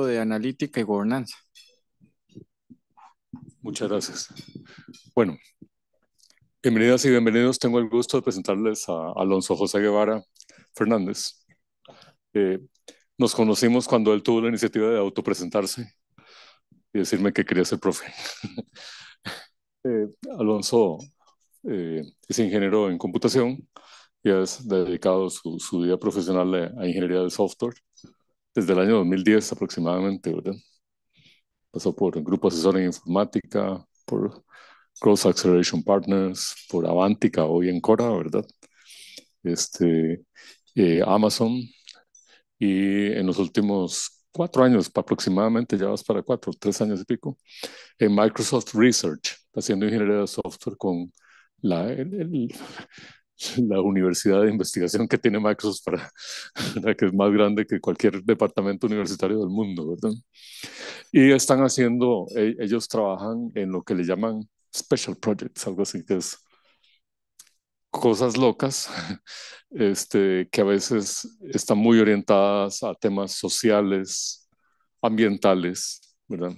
de analítica y gobernanza. Muchas gracias. Bueno, bienvenidas y bienvenidos. Tengo el gusto de presentarles a Alonso José Guevara Fernández. Eh, nos conocimos cuando él tuvo la iniciativa de autopresentarse y decirme que quería ser profe. eh, Alonso eh, es ingeniero en computación y ha dedicado su, su vida profesional a ingeniería de software desde el año 2010 aproximadamente, ¿verdad? Pasó por el Grupo Asesor en Informática, por Cross Acceleration Partners, por Avantica, hoy en Cora, ¿verdad? Este, eh, Amazon, y en los últimos cuatro años aproximadamente, ya vas para cuatro, tres años y pico, en Microsoft Research, haciendo ingeniería de software con la, la universidad de investigación que tiene Microsoft para, que es más grande que cualquier departamento universitario del mundo, ¿verdad? Y están haciendo, e, ellos trabajan en lo que le llaman special projects, algo así que es cosas locas, este, que a veces están muy orientadas a temas sociales, ambientales, ¿verdad?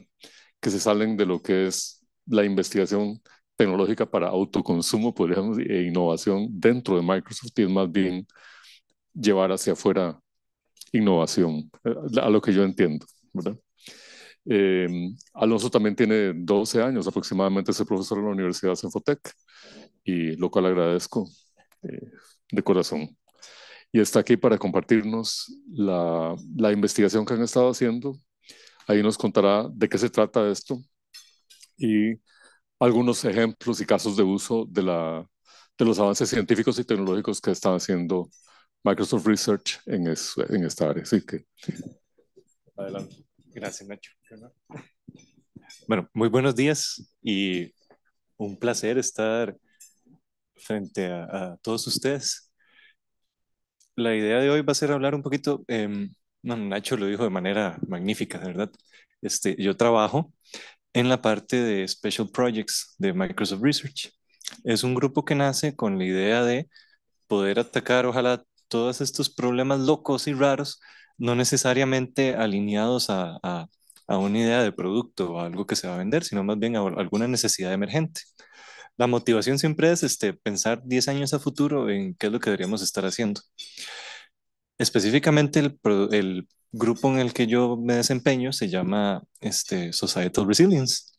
Que se salen de lo que es la investigación tecnológica para autoconsumo, podríamos e innovación dentro de Microsoft y es más bien llevar hacia afuera innovación, eh, a lo que yo entiendo, ¿verdad? Eh, Alonso también tiene 12 años aproximadamente, es profesor en la Universidad Senfotec, y lo cual agradezco eh, de corazón. Y está aquí para compartirnos la, la investigación que han estado haciendo. Ahí nos contará de qué se trata esto y algunos ejemplos y casos de uso de, la, de los avances científicos y tecnológicos que están haciendo Microsoft Research en, en esta área. Así que, adelante. Gracias, Nacho. Bueno, muy buenos días y un placer estar frente a, todos ustedes. La idea de hoy va a ser hablar un poquito, eh, Nacho lo dijo de manera magnífica, ¿verdad? Este, yo trabajo en la parte de Special Projects de Microsoft Research. Es un grupo que nace con la idea de poder atacar, ojalá, todos estos problemas locos y raros, no necesariamente alineados a, a, a una idea de producto o algo que se va a vender, sino más bien a alguna necesidad emergente. La motivación siempre es este, pensar 10 años a futuro en qué es lo que deberíamos estar haciendo. Específicamente el, el grupo en el que yo me desempeño se llama este, Societal Resilience.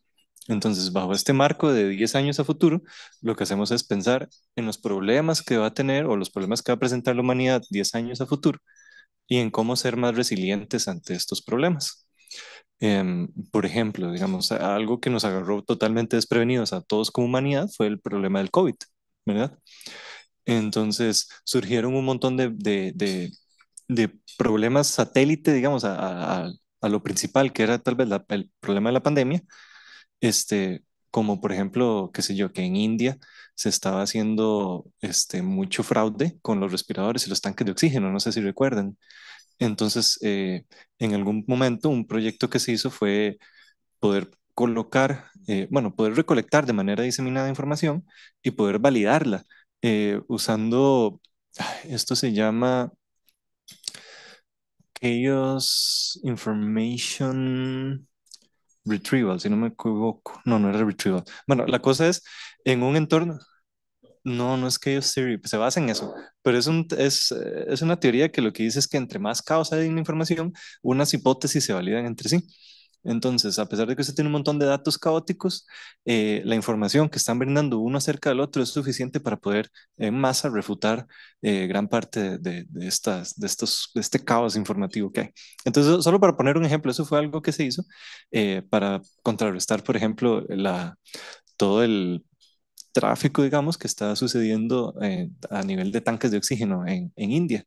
Entonces, bajo este marco de 10 años a futuro, lo que hacemos es pensar en los problemas que va a tener o los problemas que va a presentar la humanidad 10 años a futuro y en cómo ser más resilientes ante estos problemas. Em, por ejemplo, digamos, algo que nos agarró totalmente desprevenidos a todos como humanidad fue el problema del COVID, ¿verdad? Entonces surgieron un montón de, problemas satélite, digamos, a, a, lo principal, que era tal vez el problema de la pandemia, este, como por ejemplo, qué sé yo, que en India se estaba haciendo este, mucho fraude con los respiradores y los tanques de oxígeno, no sé si recuerdan. Entonces, eh, en algún momento, un proyecto que se hizo fue poder colocar, eh, bueno, poder recolectar de manera diseminada información y poder validarla eh, usando, esto se llama Chaos Information Retrieval, si no me equivoco. No, no era Retrieval. Bueno, la cosa es, en un entorno... No, no es Chaos Theory, se basa en eso, pero es, un, es, es una teoría que lo que dice es que entre más caos hay en la información, unas hipótesis se validan entre sí. Entonces, a pesar de que usted tiene un montón de datos caóticos, eh, la información que están brindando uno acerca del otro es suficiente para poder en masa refutar eh, gran parte de, estas, de, estos, de este caos informativo que hay. Entonces, solo para poner un ejemplo, eso fue algo que se hizo eh, para contrarrestar, por ejemplo, todo el tráfico, digamos, que está sucediendo a nivel de tanques de oxígeno en, en India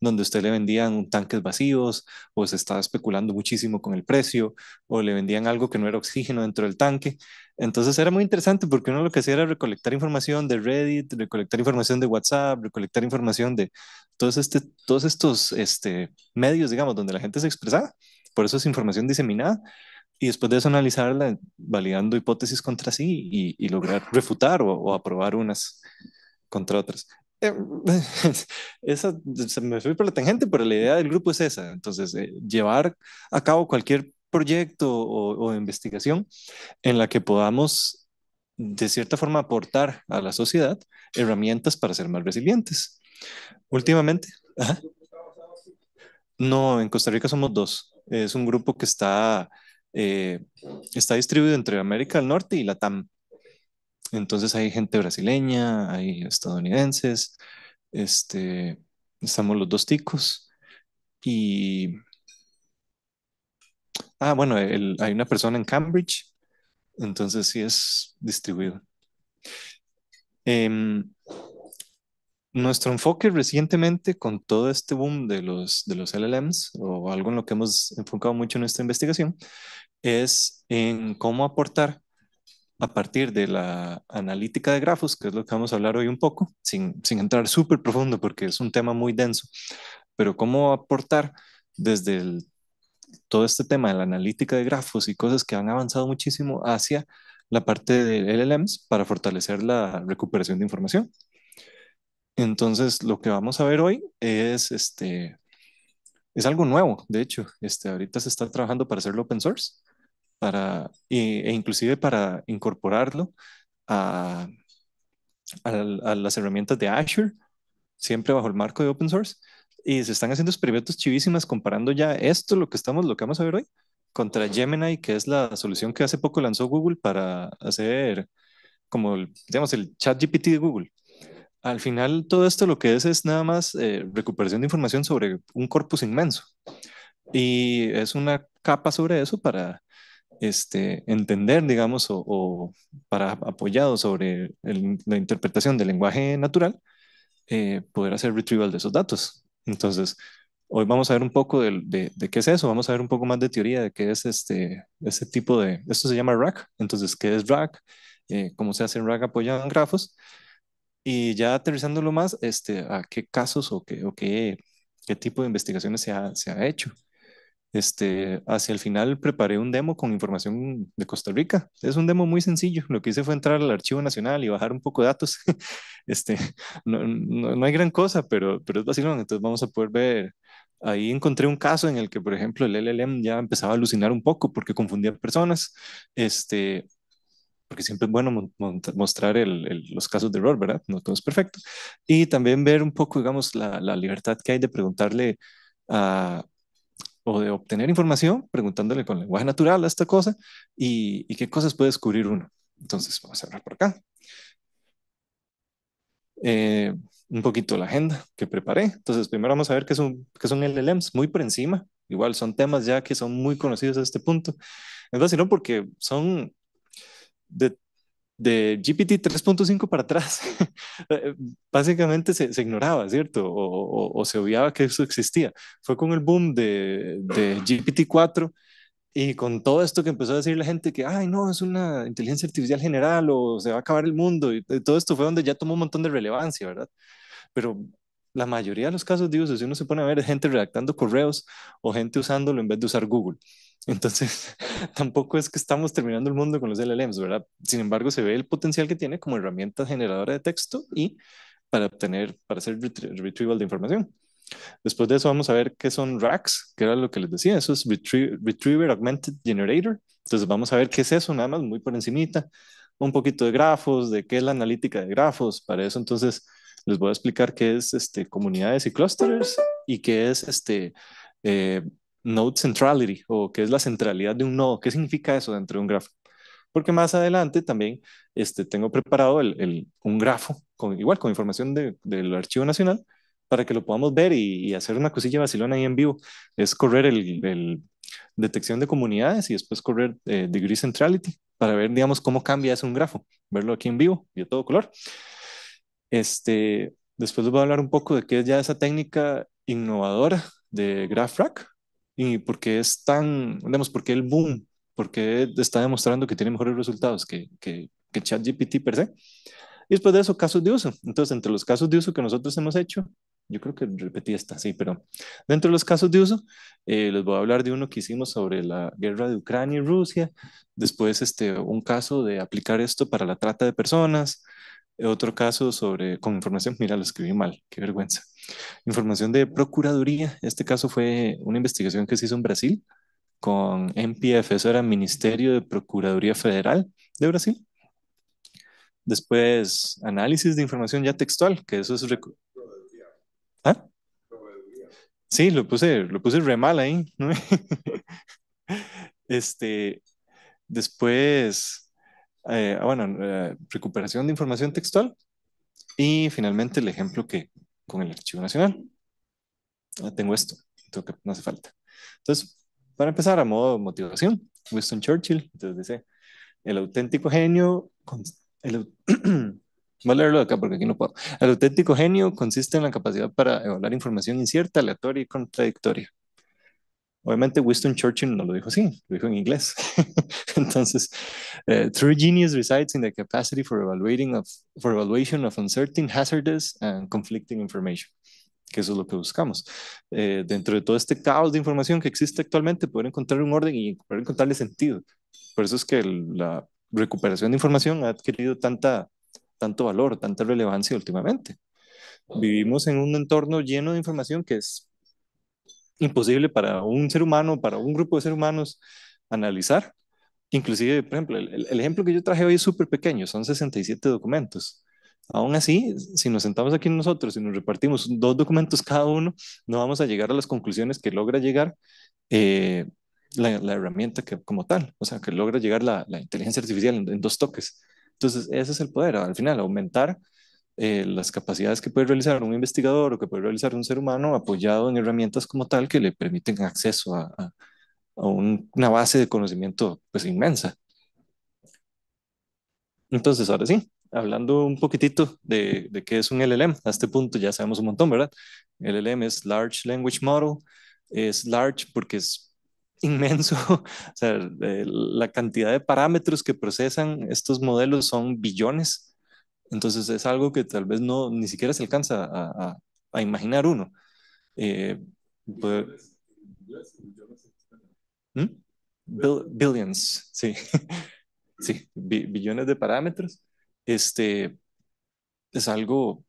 donde usted le vendían tanques vacíos o se estaba especulando muchísimo con el precio o le vendían algo que no era oxígeno dentro del tanque. Entonces era muy interesante porque uno lo que hacía era recolectar información de Reddit, recolectar información de WhatsApp, recolectar información de todos, este, todos estos este, medios, digamos, donde la gente se expresaba. Por eso es información diseminada y después de eso analizarla, validando hipótesis contra sí y, lograr refutar o, o, aprobar unas contra otras. Eh, esa, se me fui por la tangente, pero la idea del grupo es esa. Entonces, eh, llevar a cabo cualquier proyecto o, investigación en la que podamos, de cierta forma, aportar a la sociedad herramientas para ser más resilientes. Últimamente. No, en Costa Rica somos dos. Es un grupo que está, eh, está distribuido entre América del Norte y Latam. Entonces hay gente brasileña, hay estadounidenses, este, estamos los dos ticos y... Ah, bueno, hay una persona en Cambridge, entonces sí es distribuido. Em, nuestro enfoque recientemente con todo este boom de los, de los LLMs, o algo en lo que hemos enfocado mucho en nuestra investigación, es en cómo aportar a partir de la analítica de grafos, que es lo que vamos a hablar hoy un poco, sin, sin entrar súper profundo porque es un tema muy denso, pero cómo aportar desde todo este tema de la analítica de grafos y cosas que han avanzado muchísimo hacia la parte de LLMs para fortalecer la recuperación de información. Entonces, lo que vamos a ver hoy es, este, es algo nuevo, de hecho, este, ahorita se está trabajando para hacerlo open source para, e, inclusive para incorporarlo a, a, las herramientas de Azure, siempre bajo el marco de open source. Y se están haciendo experimentos chivísimas comparando ya esto, lo que estamos, lo que vamos a ver hoy, contra Gemini, que es la solución que hace poco lanzó Google para hacer como, el, digamos, el chat GPT de Google. Al final, todo esto lo que es es nada más eh, recuperación de información sobre un corpus inmenso. Y es una capa sobre eso para este, entender, digamos, o, para apoyado sobre la interpretación del lenguaje natural, eh, poder hacer retrieval de esos datos. Entonces, hoy vamos a ver un poco de, de, qué es eso, vamos a ver un poco más de teoría de qué es este, ese tipo de, esto se llama RAG, entonces, ¿qué es RAG? Eh, ¿Cómo se hace RAG apoyado en grafos? Y ya aterrizándolo más, este, a qué casos o qué, o qué, qué tipo de investigaciones se ha, se ha hecho. Este, hacia el final preparé un demo con información de Costa Rica. Es un demo muy sencillo. Lo que hice fue entrar al Archivo Nacional y bajar un poco de datos. Este, no, no, hay gran cosa, pero, pero es vacilón. Entonces vamos a poder ver. Ahí encontré un caso en el que, por ejemplo, el LLM ya empezaba a alucinar un poco porque confundía personas. Este, porque siempre es bueno mostrar el, los casos de error, ¿verdad? No todo es perfecto. Y también ver un poco, digamos, la, la libertad que hay de preguntarle a o de obtener información preguntándole con lenguaje natural a esta cosa y, y qué cosas puede descubrir uno. Entonces, vamos a hablar por acá. Eh, un poquito la agenda que preparé. Entonces, primero vamos a ver qué son, qué son LLMs, muy por encima. Igual son temas ya que son muy conocidos a este punto. Es no porque son de de GPT 3.5 para atrás, eh, básicamente se, se, ignoraba, ¿cierto? O, o, se obviaba que eso existía. Fue con el boom de, de GPT 4 y con todo esto que empezó a decir la gente que, ay, no, es una inteligencia artificial general o se va a acabar el mundo. Y todo esto fue donde ya tomó un montón de relevancia, ¿verdad? Pero la mayoría de los casos uso, si uno se pone a ver, es gente redactando correos o gente usándolo en vez de usar Google. Entonces, tampoco es que estamos terminando el mundo con los LLMs, ¿verdad? Sin embargo, se ve el potencial que tiene como herramienta generadora de texto y para obtener, para hacer retrieval de información. Después de eso vamos a ver qué son RAGs, que era lo que les decía, eso es Retriever Augmented Generator. Entonces vamos a ver qué es eso, nada más muy por encimita, un poquito de grafos, de qué es la analítica de grafos. Para eso entonces les voy a explicar qué es este, comunidades y clusters y qué es este, eh, node centrality o qué es la centralidad de un nodo, qué significa eso dentro de un grafo. Porque más adelante también este, tengo preparado el, un grafo, con, igual con información del Archivo Nacional, para que lo podamos ver y, hacer una cosilla vacilona ahí en vivo. Es correr el, detección de comunidades y después correr eh, degree centrality para ver, digamos, cómo cambia eso un grafo, verlo aquí en vivo y a todo color. Este, después les voy a hablar un poco de qué es ya esa técnica innovadora de GraphRack y por qué es tan, digamos, por qué el boom, porque está demostrando que tiene mejores resultados que, que, que ChatGPT per se. Y después de eso, casos de uso. Entonces, entre los casos de uso que nosotros hemos hecho, yo creo que repetí esta, sí, pero dentro de los casos de uso, eh, les voy a hablar de uno que hicimos sobre la guerra de Ucrania y Rusia, después este, un caso de aplicar esto para la trata de personas, Otro caso sobre, con información, mira, lo escribí mal, qué vergüenza. Información de Procuraduría, este caso fue una investigación que se hizo en Brasil con MPF, eso era Ministerio de Procuraduría Federal de Brasil. Después, análisis de información ya textual, que eso es... ¿Ah? Sí, lo puse, lo puse re mal ahí. este, después, eh, ah, bueno, eh, recuperación de información textual. Y finalmente el ejemplo que con el Archivo Nacional. Ah, tengo esto, tengo que, no hace falta. Entonces, para empezar, a modo de motivación, Winston Churchill, entonces dice, el auténtico genio, el, voy a leerlo acá porque aquí no puedo. El auténtico genio consiste en la capacidad para evaluar información incierta, aleatoria y contradictoria. Obviamente Winston Churchill no lo dijo así, lo dijo en inglés. Entonces, uh, true genius resides in the capacity for evaluating of, for evaluation of uncertain, hazardous and conflicting information. Que eso es lo que buscamos. Eh, dentro de todo este caos de información que existe actualmente, poder encontrar un orden y poder encontrarle sentido. Por eso es que la recuperación de información ha adquirido tanta, tanto valor, tanta relevancia últimamente. Vivimos en un entorno lleno de información que es imposible para un ser humano, para un grupo de seres humanos analizar. Inclusive, por ejemplo, el, ejemplo que yo traje hoy es súper pequeño, son 67 documentos. Aún así, si nos sentamos aquí nosotros y nos repartimos dos documentos cada uno, no vamos a llegar a las conclusiones que logra llegar eh, la, herramienta que, como tal, o sea, que logra llegar la, inteligencia artificial en, dos toques. Entonces, ese es el poder, al final, aumentar eh, las capacidades que puede realizar un investigador o que puede realizar un ser humano apoyado en herramientas como tal que le permiten acceso a, a, una base de conocimiento pues inmensa. Entonces, ahora sí, hablando un poquitito de, de, qué es un LLM, a este punto ya sabemos un montón, ¿verdad? LLM es Large Language Model, es large porque es inmenso, o sea, la cantidad de parámetros que procesan estos modelos son billones, entonces es algo que tal vez no ni siquiera se alcanza a, imaginar uno. Eh, ¿Mm? billions, sí, sí, billones de parámetros. Este es algo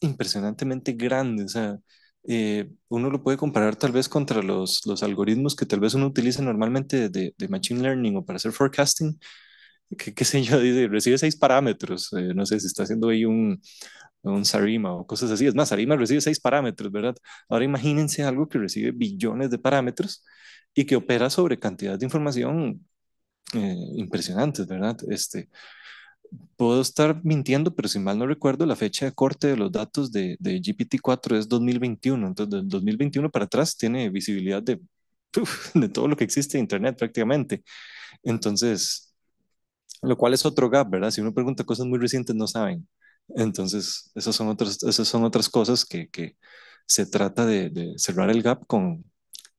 impresionantemente grande. O sea, eh, uno lo puede comparar tal vez contra los, los algoritmos que tal vez uno utiliza normalmente de, de machine learning o para hacer forecasting qué, sé yo, dice, recibe seis parámetros, eh, no sé si está haciendo ahí un, un Sarima o cosas así. Es más, Sarima recibe seis parámetros, ¿verdad? Ahora imagínense algo que recibe billones de parámetros y que opera sobre cantidad de información eh, impresionantes, ¿verdad? Este, puedo estar mintiendo, pero si mal no recuerdo, la fecha de corte de los datos de, de GPT-4 es 2021. Entonces, del 2021 para atrás tiene visibilidad de, de todo lo que existe en Internet prácticamente. Entonces, lo cual es otro gap, ¿verdad? Si uno pregunta cosas muy recientes, no saben. Entonces, esas son otras, esas son otras cosas que, que se trata de, de, cerrar el gap con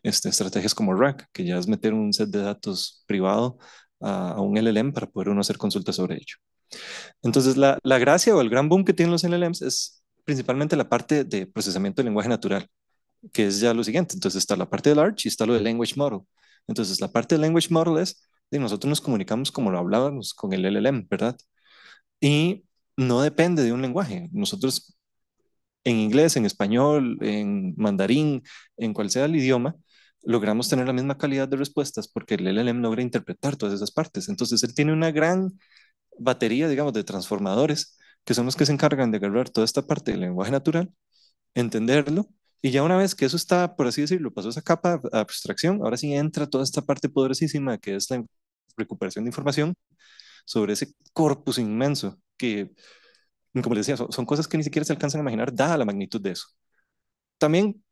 este, estrategias como RAC, que ya es meter un set de datos privado a, a un LLM para poder uno hacer consultas sobre ello. Entonces, la, la gracia o el gran boom que tienen los LLMs es principalmente la parte de procesamiento de lenguaje natural, que es ya lo siguiente. Entonces, está la parte de large y está lo de language model. Entonces, la parte de language model es y nosotros nos comunicamos como lo hablábamos con el LLM, ¿verdad? Y no depende de un lenguaje. Nosotros en inglés, en español, en mandarín, en cual sea el idioma, logramos tener la misma calidad de respuestas porque el LLM logra interpretar todas esas partes. Entonces, él tiene una gran batería, digamos, de transformadores que son los que se encargan de agarrar toda esta parte del lenguaje natural, entenderlo, y ya una vez que eso está, por así decirlo, pasó esa capa de abstracción, ahora sí entra toda esta parte poderosísima que es la recuperación de información sobre ese corpus inmenso que, como les decía, son, cosas que ni siquiera se alcanzan a imaginar dada la magnitud de eso. También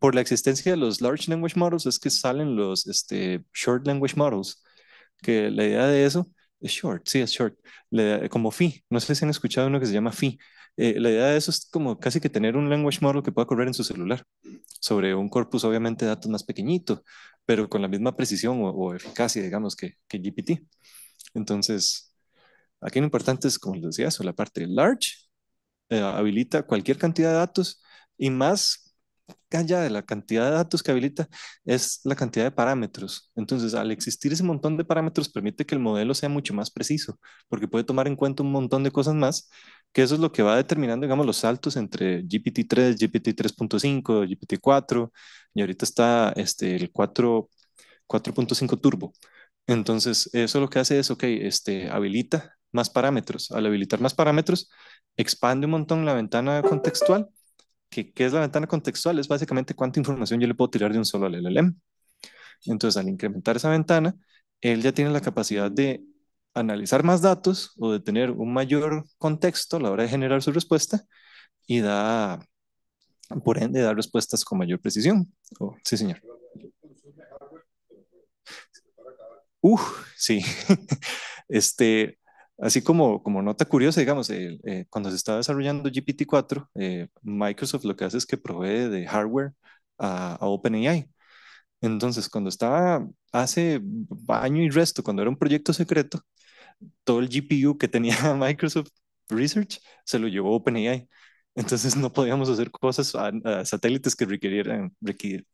por la existencia de los Large Language Models es que salen los este, Short Language Models, que la idea de eso es short, sí, es short, como FI. No sé si han escuchado uno que se llama FI. Eh, la idea de eso es como casi que tener un language model que pueda correr en su celular sobre un corpus obviamente de datos más pequeñito, pero con la misma precisión o, eficacia, digamos, que, que, GPT. Entonces, aquí lo importante es, como les decía, eso, la parte large, eh, habilita cualquier cantidad de datos y más allá de la cantidad de datos que habilita es la cantidad de parámetros. Entonces, al existir ese montón de parámetros, permite que el modelo sea mucho más preciso, porque puede tomar en cuenta un montón de cosas más, que eso es lo que va determinando, digamos, los saltos entre GPT-3, GPT-3.5, GPT-4, y ahorita está este, el 4.5 Turbo. Entonces, eso lo que hace es, ok, este, habilita más parámetros. Al habilitar más parámetros, expande un montón la ventana contextual. ¿Qué, ¿Qué es la ventana contextual? Es básicamente cuánta información yo le puedo tirar de un solo al LLM. Entonces, al incrementar esa ventana, él ya tiene la capacidad de analizar más datos o de tener un mayor contexto a la hora de generar su respuesta y da, por ende, da respuestas con mayor precisión. Oh, sí, señor. Uh, sí. este, así como, como nota curiosa, digamos, eh, cuando se estaba desarrollando GPT-4, eh, Microsoft lo que hace es que provee de hardware a, OpenAI. Entonces, cuando estaba hace año y resto, cuando era un proyecto secreto, todo el GPU que tenía Microsoft Research se lo llevó OpenAI. Entonces no podíamos hacer cosas a, satélites que requirieran,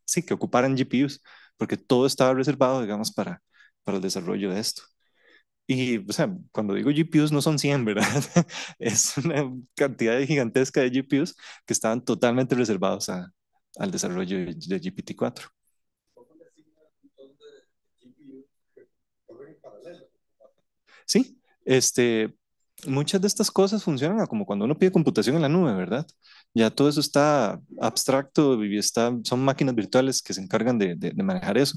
sí, que ocuparan GPUs, porque todo estaba reservado, digamos, para, para el desarrollo de esto. Y, o sea, cuando digo GPUs no son 100, ¿verdad? es una cantidad gigantesca de GPUs que estaban totalmente reservados a, al desarrollo de, de GPT-4. Sí, este, muchas de estas cosas funcionan como cuando uno pide computación en la nube, ¿verdad? Ya todo eso está abstracto y está, son máquinas virtuales que se encargan de, de, manejar eso.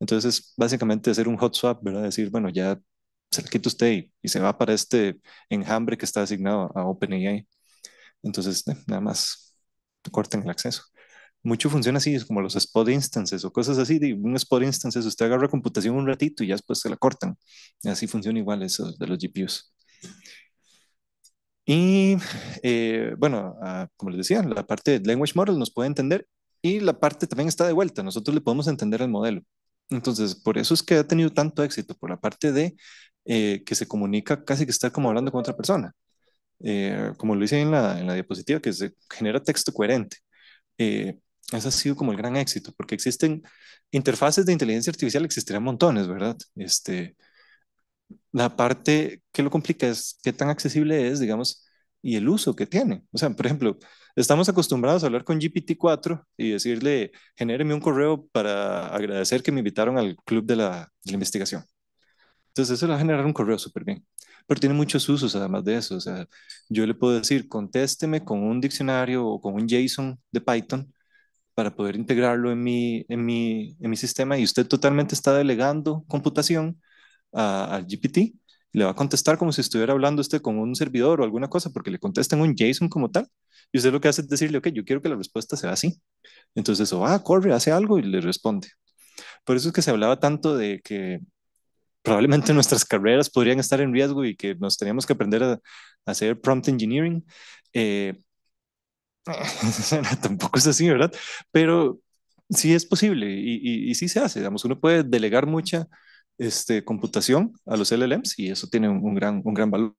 Entonces, básicamente hacer un hot swap, ¿verdad? Decir, bueno, ya se le quita usted y, y, se va para este enjambre que está asignado a OpenAI. Entonces, eh, nada más corten el acceso mucho funciona así, es como los spot instances o cosas así. De un spot instance usted agarra computación un ratito y ya después se la cortan. Así funciona igual eso de los GPUs. Y eh, bueno, ah, como les decía, la parte de language model nos puede entender y la parte también está de vuelta. Nosotros le podemos entender el modelo. Entonces, por eso es que ha tenido tanto éxito, por la parte de eh, que se comunica casi que está como hablando con otra persona. Eh, como lo hice en la, en la diapositiva, que se genera texto coherente. Ese ha sido como el gran éxito, porque existen interfaces de inteligencia artificial, existirán montones, ¿verdad? Este, la parte que lo complica es qué tan accesible es, digamos, y el uso que tiene. O sea, por ejemplo, estamos acostumbrados a hablar con GPT-4 y decirle, genéreme un correo para agradecer que me invitaron al club de la, de la investigación. Entonces, eso le va a generar un correo súper bien. Pero tiene muchos usos además de eso. O sea, yo le puedo decir, contésteme con un diccionario o con un JSON de Python para poder integrarlo en mi, en mi, en mi sistema y usted totalmente está delegando computación al GPT, le va a contestar como si estuviera hablando usted con un servidor o alguna cosa, porque le contesta en un JSON como tal, y usted lo que hace es decirle, ok, yo quiero que la respuesta sea así. Entonces, o ah, corre, hace algo y le responde. Por eso es que se hablaba tanto de que probablemente nuestras carreras podrían estar en riesgo y que nos teníamos que aprender a, hacer prompt engineering. Eh, Tampoco es así, ¿verdad? Pero sí es posible y, sí se hace. Digamos, uno puede delegar mucha este, computación a los LLMs y eso tiene un, gran, un gran valor.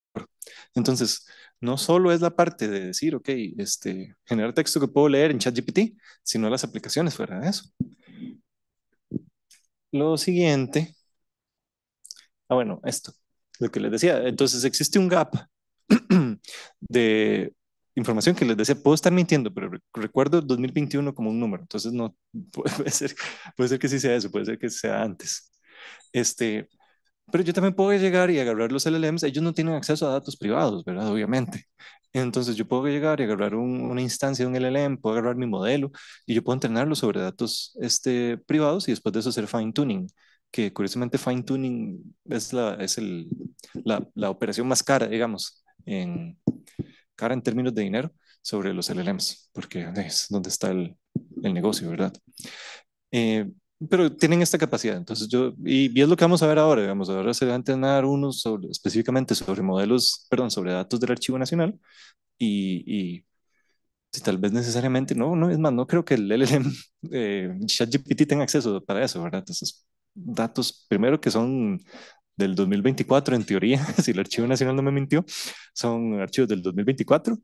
Entonces, no solo es la parte de decir, ok, este, generar texto que puedo leer en ChatGPT, sino las aplicaciones fuera de eso. Lo siguiente, ah, bueno, esto, lo que les decía, entonces existe un gap de información que les decía, puedo estar mintiendo, pero recuerdo 2021 como un número, entonces no, puede ser, puede ser que sí sea eso, puede ser que sea antes. Este, pero yo también puedo llegar y agarrar los LLMs, ellos no tienen acceso a datos privados, ¿verdad? Obviamente. Entonces yo puedo llegar y agarrar una instancia de un LLM, puedo agarrar mi modelo y yo puedo entrenarlo sobre datos este, privados y después de eso hacer fine tuning, que curiosamente fine tuning es la, es el, la, la operación más cara, digamos, en, cara en términos de dinero sobre los LLMs, porque es donde está el, el negocio, ¿verdad? Eh, pero tienen esta capacidad, entonces yo, y, es lo que vamos a ver ahora, digamos, ahora se va a entrenar uno sobre, específicamente sobre modelos, perdón, sobre datos del Archivo Nacional, y, y si tal vez necesariamente, no, no, es más, no creo que el LLM, eh, ChatGPT tenga acceso para eso, ¿verdad? Entonces, datos, primero que son del 2024, en teoría, si el Archivo Nacional no me mintió, son archivos del 2024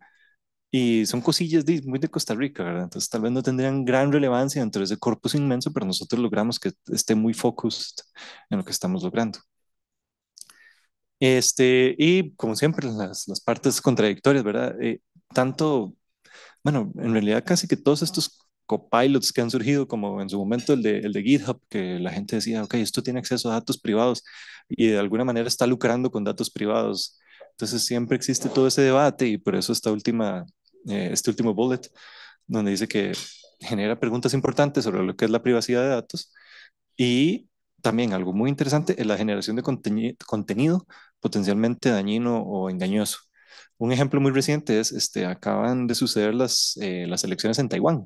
Y son cosillas de, muy de Costa Rica, ¿verdad? Entonces tal vez no tendrían gran relevancia dentro de ese corpus inmenso, pero nosotros logramos que esté muy focused en lo que estamos logrando. Este, y como siempre, las, las partes contradictorias, ¿verdad? Eh, tanto, bueno, en realidad casi que todos estos copilots que han surgido, como en su momento el de, el de GitHub, que la gente decía, ok, esto tiene acceso a datos privados y de alguna manera está lucrando con datos privados. Entonces siempre existe todo ese debate y por eso esta última, eh, este último bullet, donde dice que genera preguntas importantes sobre lo que es la privacidad de datos y también algo muy interesante es la generación de contenido potencialmente dañino o engañoso. Un ejemplo muy reciente es, este, acaban de suceder las, eh, las elecciones en Taiwán.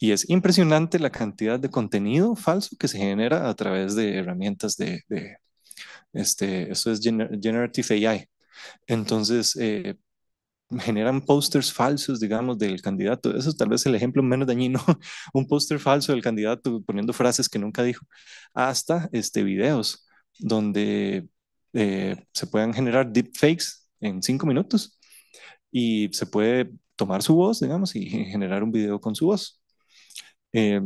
Y es impresionante la cantidad de contenido falso que se genera a través de herramientas de, de este, eso es Generative AI. Entonces, eh, generan pósters falsos, digamos, del candidato. Eso es tal vez el ejemplo menos dañino, un póster falso del candidato poniendo frases que nunca dijo, hasta este, videos donde eh, se puedan generar deepfakes en cinco minutos y se puede tomar su voz, digamos, y generar un video con su voz. Eh,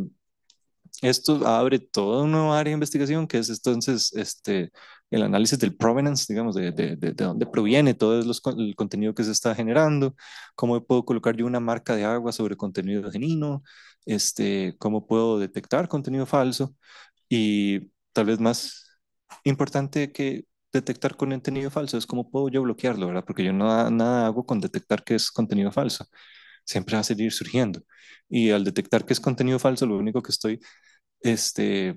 esto abre toda una nueva área de investigación que es entonces este, el análisis del provenance, digamos, de, de, de, dónde proviene todo el contenido que se está generando, cómo puedo colocar yo una marca de agua sobre contenido genuino, este, cómo puedo detectar contenido falso y tal vez más importante que detectar contenido falso es cómo puedo yo bloquearlo, ¿verdad? Porque yo no, nada hago con detectar que es contenido falso siempre va a seguir surgiendo. Y al detectar que es contenido falso, lo único que estoy, este,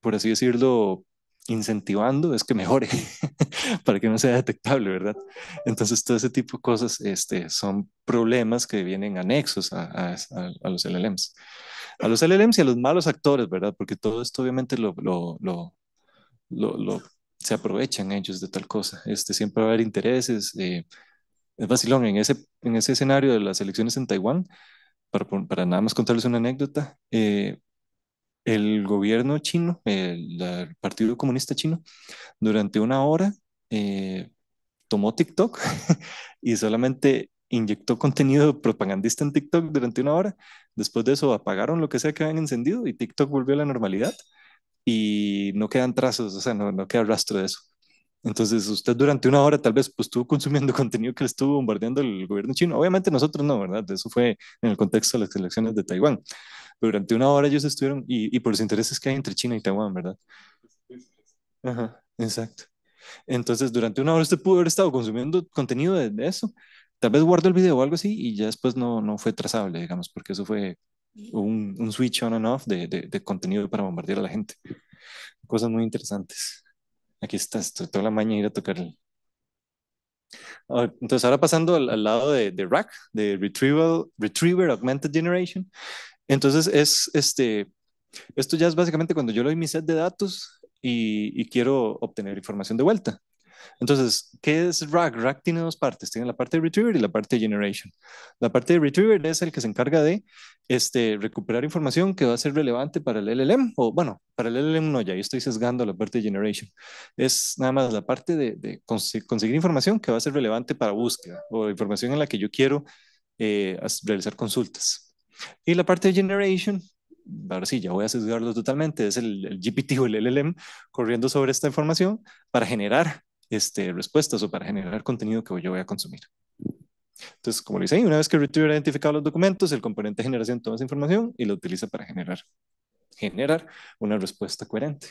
por así decirlo, incentivando es que mejore para que no sea detectable, ¿verdad? Entonces, todo ese tipo de cosas este, son problemas que vienen anexos a, a, los LLMs. A los LLMs y a los malos actores, ¿verdad? Porque todo esto obviamente lo, lo, lo, lo se aprovechan ellos de tal cosa. Este, siempre va a haber intereses. Eh, es vacilón, en ese, en ese escenario de las elecciones en Taiwán, para, para nada más contarles una anécdota, eh, el gobierno chino, el, Partido Comunista Chino, durante una hora eh, tomó TikTok y solamente inyectó contenido propagandista en TikTok durante una hora. Después de eso apagaron lo que sea que habían encendido y TikTok volvió a la normalidad y no quedan trazos, o sea, no, no queda rastro de eso. Entonces, usted durante una hora tal vez pues, estuvo consumiendo contenido que le estuvo bombardeando el gobierno chino. Obviamente nosotros no, ¿verdad? Eso fue en el contexto de las elecciones de Taiwán. Pero durante una hora ellos estuvieron, y, por los intereses que hay entre China y Taiwán, ¿verdad? Ajá, exacto. Entonces, durante una hora usted pudo haber estado consumiendo contenido de, eso. Tal vez guardó el video o algo así y ya después no, no fue trazable, digamos, porque eso fue un, un switch on and off de, de, de contenido para bombardear a la gente. Cosas muy interesantes. Aquí está, estoy toda la mañana ir a tocar ah, Entonces, ahora pasando al, lado de, de, RAG, de Retrieval, Retriever Augmented Generation. Entonces, es este, esto ya es básicamente cuando yo le doy mi set de datos y, y quiero obtener información de vuelta. Entonces, ¿qué es RAG? RAG tiene dos partes, tiene la parte de Retriever y la parte de Generation. La parte de Retriever es el que se encarga de este, recuperar información que va a ser relevante para el LLM, o bueno, para el LLM no, ya estoy sesgando la parte de Generation. Es nada más la parte de, conseguir información que va a ser relevante para búsqueda o información en la que yo quiero eh, realizar consultas. Y la parte de Generation ahora sí, ya voy a sesgarlo totalmente, es el, GPT o el LLM corriendo sobre esta información para generar este, respuestas o para generar contenido que yo voy a consumir. Entonces, como le dice ahí, una vez que Retriever ha identificado los documentos, el componente de generación toma esa información y la utiliza para generar, generar una respuesta coherente.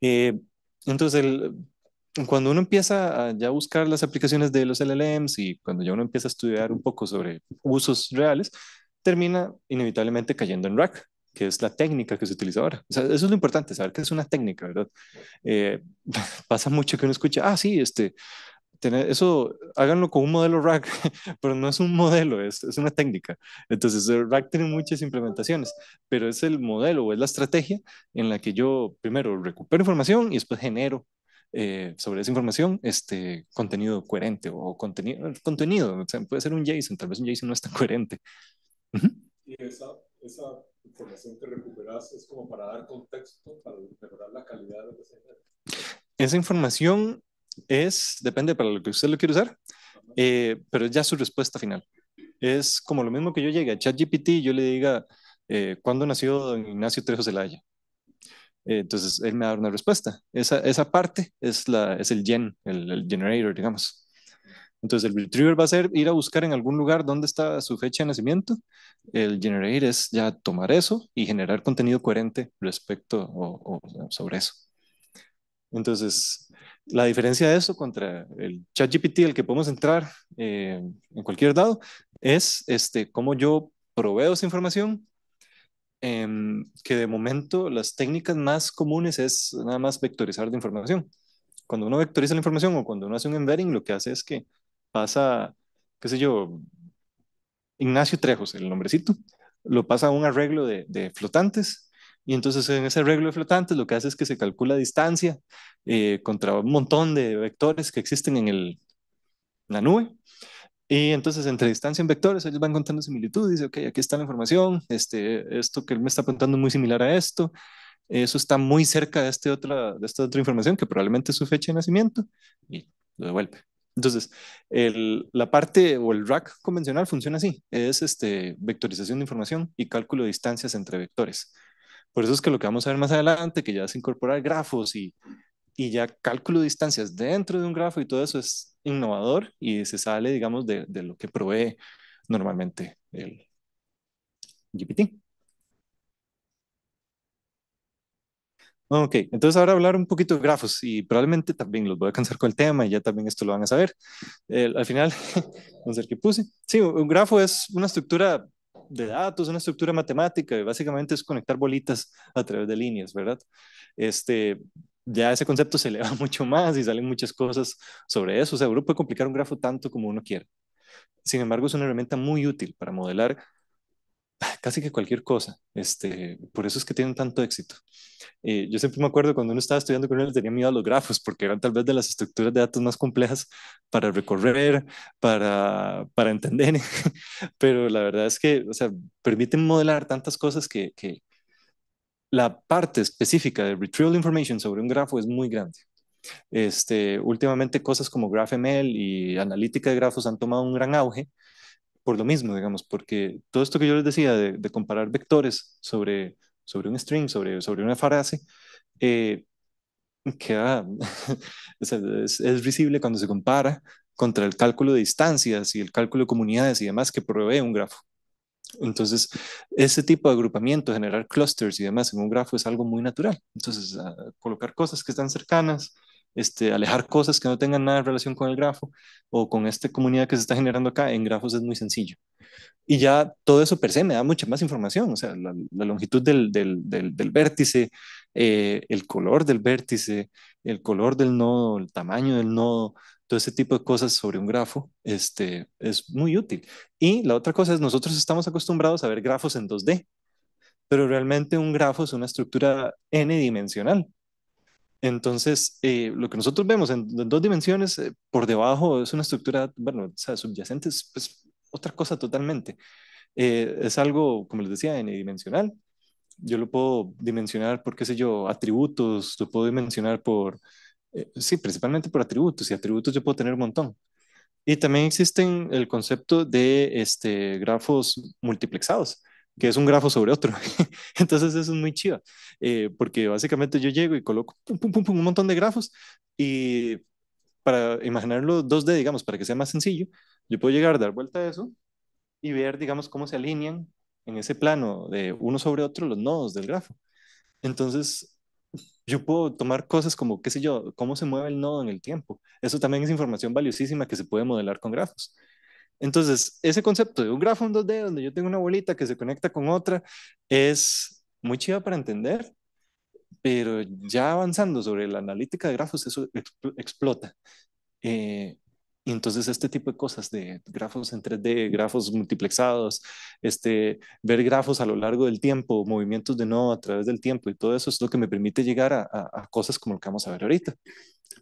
Eh, entonces, cuando uno empieza a buscar las aplicaciones de los LLMs y cuando ya uno empieza a estudiar un poco sobre usos reales, termina inevitablemente cayendo en RAC, que es la técnica que se utiliza ahora. O sea, eso es lo importante, saber que es una técnica, ¿verdad? Eh, pasa mucho que uno escucha, ah, sí, este, tener, eso háganlo con un modelo RAG, pero no es un modelo, es, es una técnica. Entonces, el RAG tiene muchas implementaciones, pero es el modelo o es la estrategia en la que yo primero recupero información y después genero eh, sobre esa información este contenido coherente o contenido, contenido o sea, puede ser un JSON, tal vez un JSON no es tan coherente. Y esa, esa información que recuperas es como para dar contexto, para mejorar la calidad de Esa información es, depende para lo que usted lo quiere usar, eh, pero es ya su respuesta final. Es como lo mismo que yo llegue a ChatGPT y yo le diga, eh, ¿cuándo nació don Ignacio Trejo Zelaya? Eh, entonces, él me da una respuesta. Esa, esa parte es, la, es el gen, el, el generator, digamos. Entonces el retriever va a ser ir a buscar en algún lugar dónde está su fecha de nacimiento. El generator es ya tomar eso y generar contenido coherente respecto o, sobre eso. Entonces, la diferencia de eso contra el ChatGPT, el que podemos entrar eh, en cualquier dado, es este, cómo yo proveo esa información, em, que de momento las técnicas más comunes es nada más vectorizar la información. Cuando uno vectoriza la información o cuando uno hace un embedding, lo que hace es que pasa, qué sé yo, Ignacio Trejos, el nombrecito, lo pasa a un arreglo de, flotantes y entonces en ese arreglo de flotantes lo que hace es que se calcula distancia eh, contra un montón de vectores que existen en, el, la nube. Y entonces entre distancia en vectores ellos van contando similitud, dice, ok, aquí está la información, este, esto que él me está apuntando es muy similar a esto, eso está muy cerca de, este otra, de esta otra información que probablemente es su fecha de nacimiento y lo devuelve. Entonces, la parte o el rack convencional funciona así, es este, vectorización de información y cálculo de distancias entre vectores. Por eso es que lo que vamos a ver más adelante, que ya es incorporar grafos y, ya cálculo de distancias dentro de un grafo y todo eso es innovador y se sale, digamos, de lo que provee normalmente el GPT. Ok, entonces ahora hablar un poquito de grafos y probablemente también los voy a cansar con el tema y ya también esto lo van a saber. al final, no sé qué puse. Sí, un grafo es una estructura de datos, una estructura matemática y básicamente es conectar bolitas a través de líneas, ¿verdad? Este, ya ese concepto se eleva mucho más y salen muchas cosas sobre eso. O sea, uno puede complicar un grafo tanto como uno quiera. Sin embargo, es una herramienta muy útil para modelar casi que cualquier cosa. Este, por eso es que tienen tanto éxito. Eh, yo siempre me acuerdo cuando uno estaba estudiando con él, tenía miedo a los grafos, porque eran tal vez de las estructuras de datos más complejas para recorrer, para, para entender, pero la verdad es que, o sea, permiten modelar tantas cosas que, que la parte específica de retrieval information sobre un grafo es muy grande. Este, últimamente cosas como GraphML y analítica de grafos han tomado un gran auge por lo mismo, digamos, porque todo esto que yo les decía de, comparar vectores sobre, sobre un string, sobre, sobre una frase, eh, queda, es, es, visible cuando se compara contra el cálculo de distancias y el cálculo de comunidades y demás que provee un grafo. Entonces, ese tipo de agrupamiento, generar clusters y demás en un grafo es algo muy natural. Entonces, colocar cosas que están cercanas, este, alejar cosas que no tengan nada de relación con el grafo o con esta comunidad que se está generando acá en grafos es muy sencillo. Y ya todo eso per se me da mucha más información, o sea, la, longitud del, del, del, vértice, eh, el color del vértice, el color del nodo, el tamaño del nodo, todo ese tipo de cosas sobre un grafo este, es muy útil. Y la otra cosa es, nosotros estamos acostumbrados a ver grafos en 2D, pero realmente un grafo es una estructura n-dimensional. Entonces, eh, lo que nosotros vemos en, dos dimensiones, eh, por debajo es una estructura, bueno, o sea, subyacente es pues, otra cosa totalmente. Eh, es algo, como les decía, n-dimensional. Yo lo puedo dimensionar por, qué sé yo, atributos, lo puedo dimensionar por, sí, principalmente por atributos, y atributos yo puedo tener un montón. Y también existen el concepto de este, grafos multiplexados que es un grafo sobre otro. Entonces eso es muy chido, eh, porque básicamente yo llego y coloco un montón de grafos y para imaginarlo 2D, digamos, para que sea más sencillo, yo puedo llegar, dar vuelta a eso y ver, digamos, cómo se alinean en ese plano de uno sobre otro los nodos del grafo. Entonces, yo puedo tomar cosas como, qué sé yo, cómo se mueve el nodo en el tiempo. Eso también es información valiosísima que se puede modelar con grafos. Entonces, ese concepto de un grafo en 2D donde yo tengo una bolita que se conecta con otra es muy chido para entender, pero ya avanzando sobre la analítica de grafos, eso explota. Eh, entonces este tipo de cosas de grafos en 3D, grafos multiplexados, este, ver grafos a lo largo del tiempo, movimientos de nodo a través del tiempo y todo eso es lo que me permite llegar a, a cosas como lo que vamos a ver ahorita.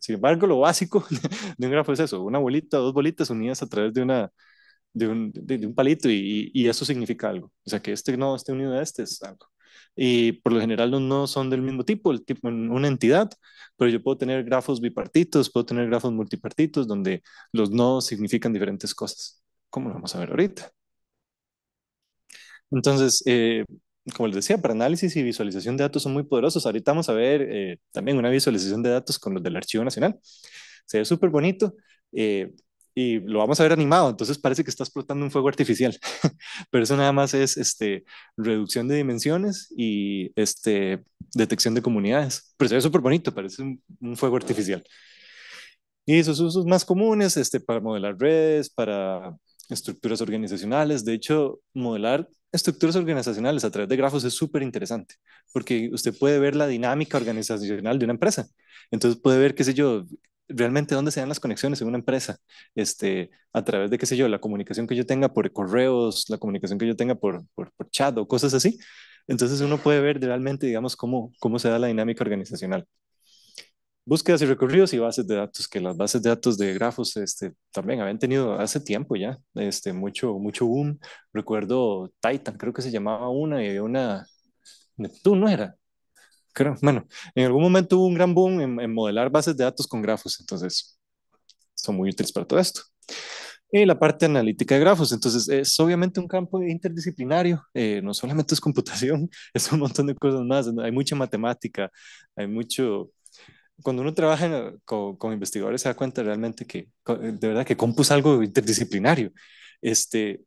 Sin embargo, lo básico de un grafo es eso, una bolita, dos bolitas unidas a través de, una, de, un, de, un palito y, y, eso significa algo. O sea, que este no esté unido a este es algo. y por lo general los nodos son del mismo tipo, el tipo una entidad, pero yo puedo tener grafos bipartitos, puedo tener grafos multipartitos donde los nodos significan diferentes cosas, como lo vamos a ver ahorita. Entonces, eh, como les decía, para análisis y visualización de datos son muy poderosos. Ahorita vamos a ver eh, también una visualización de datos con los del Archivo Nacional. Se ve súper bonito. Eh, y lo vamos a ver animado, entonces parece que está explotando un fuego artificial, pero eso nada más es este, reducción de dimensiones y este, detección de comunidades, pero se ve súper bonito, parece un, fuego artificial. Y esos usos más comunes este, para modelar redes, para estructuras organizacionales, de hecho, modelar estructuras organizacionales a través de grafos es súper interesante, porque usted puede ver la dinámica organizacional de una empresa. Entonces puede ver, qué sé yo, realmente dónde se dan las conexiones en una empresa, este, a través de, qué sé yo, la comunicación que yo tenga por correos, la comunicación que yo tenga por, por, chat o cosas así. Entonces uno puede ver realmente, digamos, cómo, cómo se da la dinámica organizacional. Búsquedas y recorridos y bases de datos, que las bases de datos de grafos este, también habían tenido hace tiempo ya este, mucho, mucho boom. Recuerdo Titan, creo que se llamaba una y había una, Neptune, ¿no era? bueno, en algún momento hubo un gran boom en, modelar bases de datos con grafos, entonces son muy útiles para todo esto. Y la parte analítica de grafos, entonces es obviamente un campo interdisciplinario, eh, no solamente es computación, es un montón de cosas más, hay mucha matemática, hay mucho... Cuando uno trabaja con, con investigadores se da cuenta realmente que, de verdad, que compu es algo interdisciplinario. Este,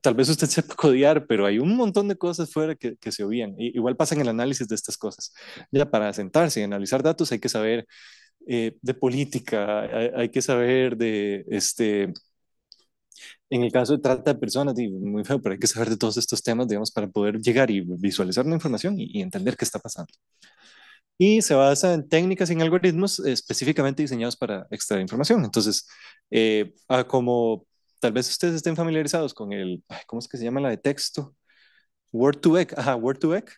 tal vez usted sepa codiar, pero hay un montón de cosas fuera que, que se oían. igual pasa en el análisis de estas cosas. Ya para sentarse y analizar datos hay que saber eh, de política, hay, que saber de, este, en el caso de trata de personas, muy feo, pero hay que saber de todos estos temas, digamos, para poder llegar y visualizar la información y, entender qué está pasando. Y se basa en técnicas y en algoritmos específicamente diseñados para extraer información. Entonces, eh, como tal vez ustedes estén familiarizados con el, ¿cómo es que se llama la de texto? Word2Vec, ajá, Word2Vec.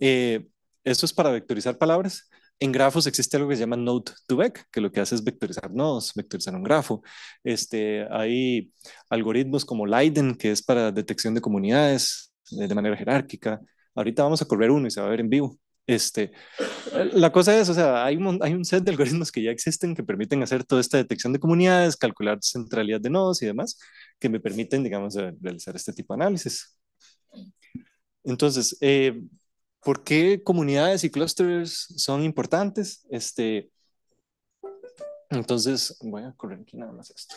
Eh, eso es para vectorizar palabras. En grafos existe algo que se llama Node2Vec, que lo que hace es vectorizar nodos, vectorizar un grafo. Este, hay algoritmos como Leiden, que es para detección de comunidades de manera jerárquica. Ahorita vamos a correr uno y se va a ver en vivo. Este, la cosa es, o sea, hay un, hay un set de algoritmos que ya existen que permiten hacer toda esta detección de comunidades, calcular centralidad de nodos y demás, que me permiten, digamos, realizar este tipo de análisis. Entonces, eh, ¿por qué comunidades y clusters son importantes? Este, entonces, voy a correr aquí nada más esto.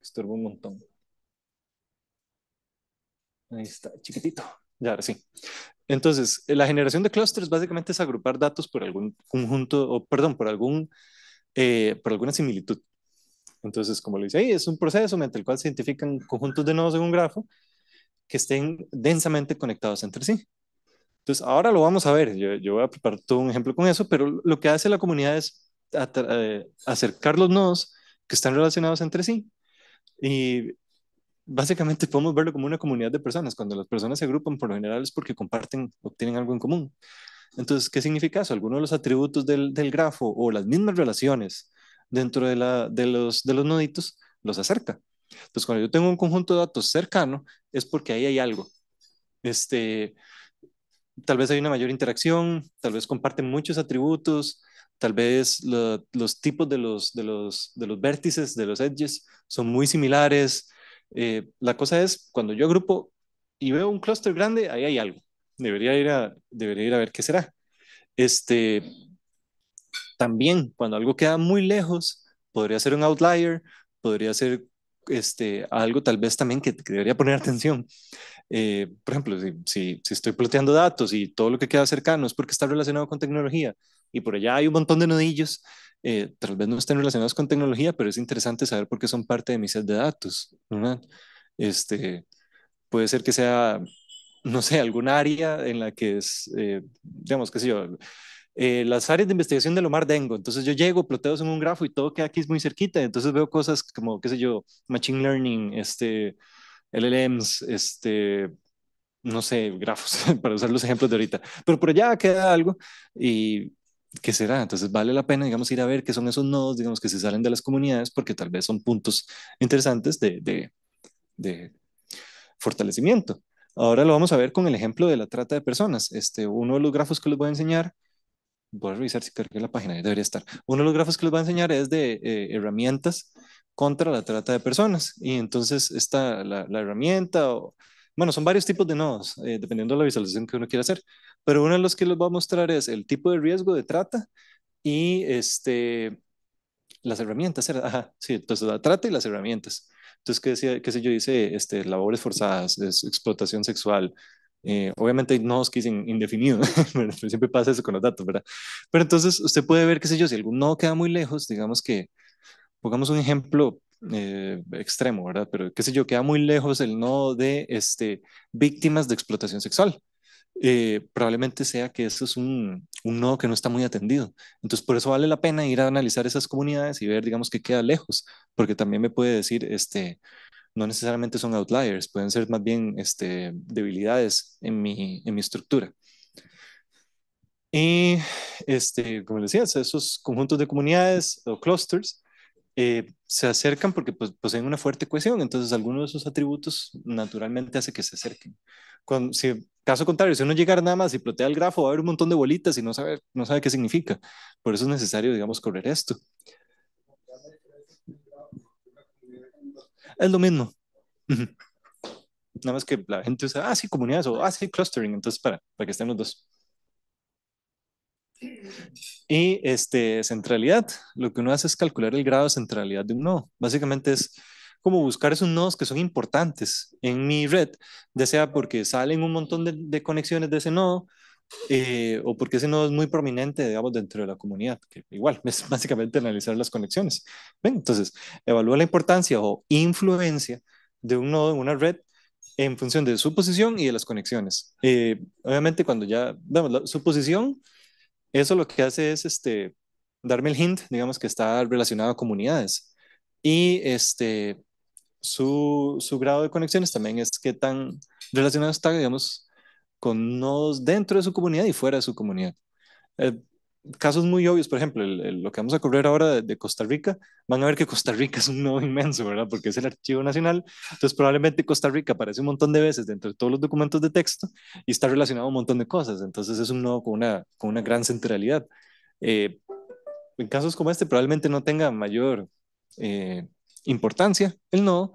Estorbo un montón. Ahí está, chiquitito. Ya, ahora sí. Entonces, la generación de clústeres básicamente es agrupar datos por algún conjunto, o perdón, por, algún, eh, por alguna similitud. Entonces, como lo dice ahí, es un proceso mediante el cual se identifican conjuntos de nodos en un grafo que estén densamente conectados entre sí. Entonces, ahora lo vamos a ver. Yo, yo voy a preparar todo un ejemplo con eso, pero lo que hace la comunidad es eh, acercar los nodos que están relacionados entre sí y básicamente podemos verlo como una comunidad de personas. Cuando las personas se agrupan, por lo general es porque comparten, obtienen algo en común. Entonces, ¿qué significa eso? Algunos de los atributos del, del grafo o las mismas relaciones dentro de, la, de, los, de los noditos los acerca. Entonces, cuando yo tengo un conjunto de datos cercano, es porque ahí hay algo. Este, tal vez hay una mayor interacción, tal vez comparten muchos atributos, tal vez los tipos de los, de, los, de los vértices, de los edges, son muy similares, eh, la cosa es, cuando yo agrupo y veo un clúster grande, ahí hay algo. Debería ir a, debería ir a ver qué será. Este, también, cuando algo queda muy lejos, podría ser un outlier, podría ser este, algo tal vez también que, debería poner atención. Eh, por ejemplo, si, si, si, estoy ploteando datos y todo lo que queda cercano es porque está relacionado con tecnología y por allá hay un montón de nodillos, eh, tal vez no estén relacionados con tecnología, pero es interesante saber por qué son parte de mi set de datos. Este, puede ser que sea, no sé, algún área en la que es, eh, digamos, qué sé yo, eh, las áreas de investigación de Lomar Dengo. Entonces yo llego, ploteo en un grafo y todo queda aquí muy cerquita. Entonces veo cosas como, qué sé yo, Machine Learning, este, LLMs, este, no sé, grafos, para usar los ejemplos de ahorita. Pero por allá queda algo y ¿qué será? Entonces vale la pena, digamos, ir a ver qué son esos nodos, digamos, que se salen de las comunidades, porque tal vez son puntos interesantes de, de, de fortalecimiento. Ahora lo vamos a ver con el ejemplo de la trata de personas. Este, uno de los grafos que les voy a enseñar, voy a revisar si cargué la página, debería estar. Uno de los grafos que les voy a enseñar es de eh, herramientas contra la trata de personas. Y entonces está la, la herramienta, o, bueno, son varios tipos de nodos, eh, dependiendo de la visualización que uno quiera hacer. Pero uno de los que les voy a mostrar es el tipo de riesgo de trata y este, las herramientas. Ajá, sí, entonces la trata y las herramientas. Entonces, ¿qué, decía, qué sé yo? Dice este, labores forzadas, explotación sexual. Eh, obviamente hay nodos que dicen indefinido, siempre pasa eso con los datos, ¿verdad? Pero entonces usted puede ver, qué sé yo, si algún nodo queda muy lejos, digamos que, pongamos un ejemplo eh, extremo, ¿verdad? Pero qué sé yo, queda muy lejos el nodo de este, víctimas de explotación sexual. Eh, probablemente sea que eso es un, un, nodo que no está muy atendido. Entonces, por eso vale la pena ir a analizar esas comunidades y ver, digamos, que queda lejos, porque también me puede decir, este, no necesariamente son outliers, pueden ser más bien este, debilidades en mi, en mi estructura. Y, este, como les decía, esos conjuntos de comunidades o clusters eh, se acercan porque pues, poseen una fuerte cohesión, entonces algunos de esos atributos naturalmente hace que se acerquen. Cuando, si Caso contrario, si uno llegara nada más y plotea el grafo, va a haber un montón de bolitas y no sabe, no sabe qué significa. Por eso es necesario, digamos, correr esto. Es lo mismo. Nada más que la gente usa, ah, sí, comunidades o ah, sí, clustering. Entonces, para, para que estén los dos. Y este, centralidad, lo que uno hace es calcular el grado de centralidad de un nodo. Básicamente es como buscar esos nodos que son importantes en mi red, ya sea porque salen un montón de, conexiones de ese nodo eh, o porque ese nodo es muy prominente, digamos, dentro de la comunidad, que igual es básicamente analizar las conexiones. Entonces, evalúa la importancia o influencia de un nodo en una red en función de su posición y de las conexiones. Eh, obviamente, cuando ya vemos la, su posición, eso lo que hace es este, darme el hint, digamos, que está relacionado a comunidades. Y este, su, su grado de conexiones también es qué tan relacionado está, digamos, con nodos dentro de su comunidad y fuera de su comunidad. Eh, casos muy obvios, por ejemplo, lo que vamos a correr ahora de, Costa Rica, van a ver que Costa Rica es un nodo inmenso, ¿verdad? Porque es el archivo nacional, entonces probablemente Costa Rica aparece un montón de veces dentro de todos los documentos de texto y está relacionado a un montón de cosas, entonces es un nodo con una, con una gran centralidad. Eh, en casos como este probablemente no tenga mayor eh, importancia el nodo,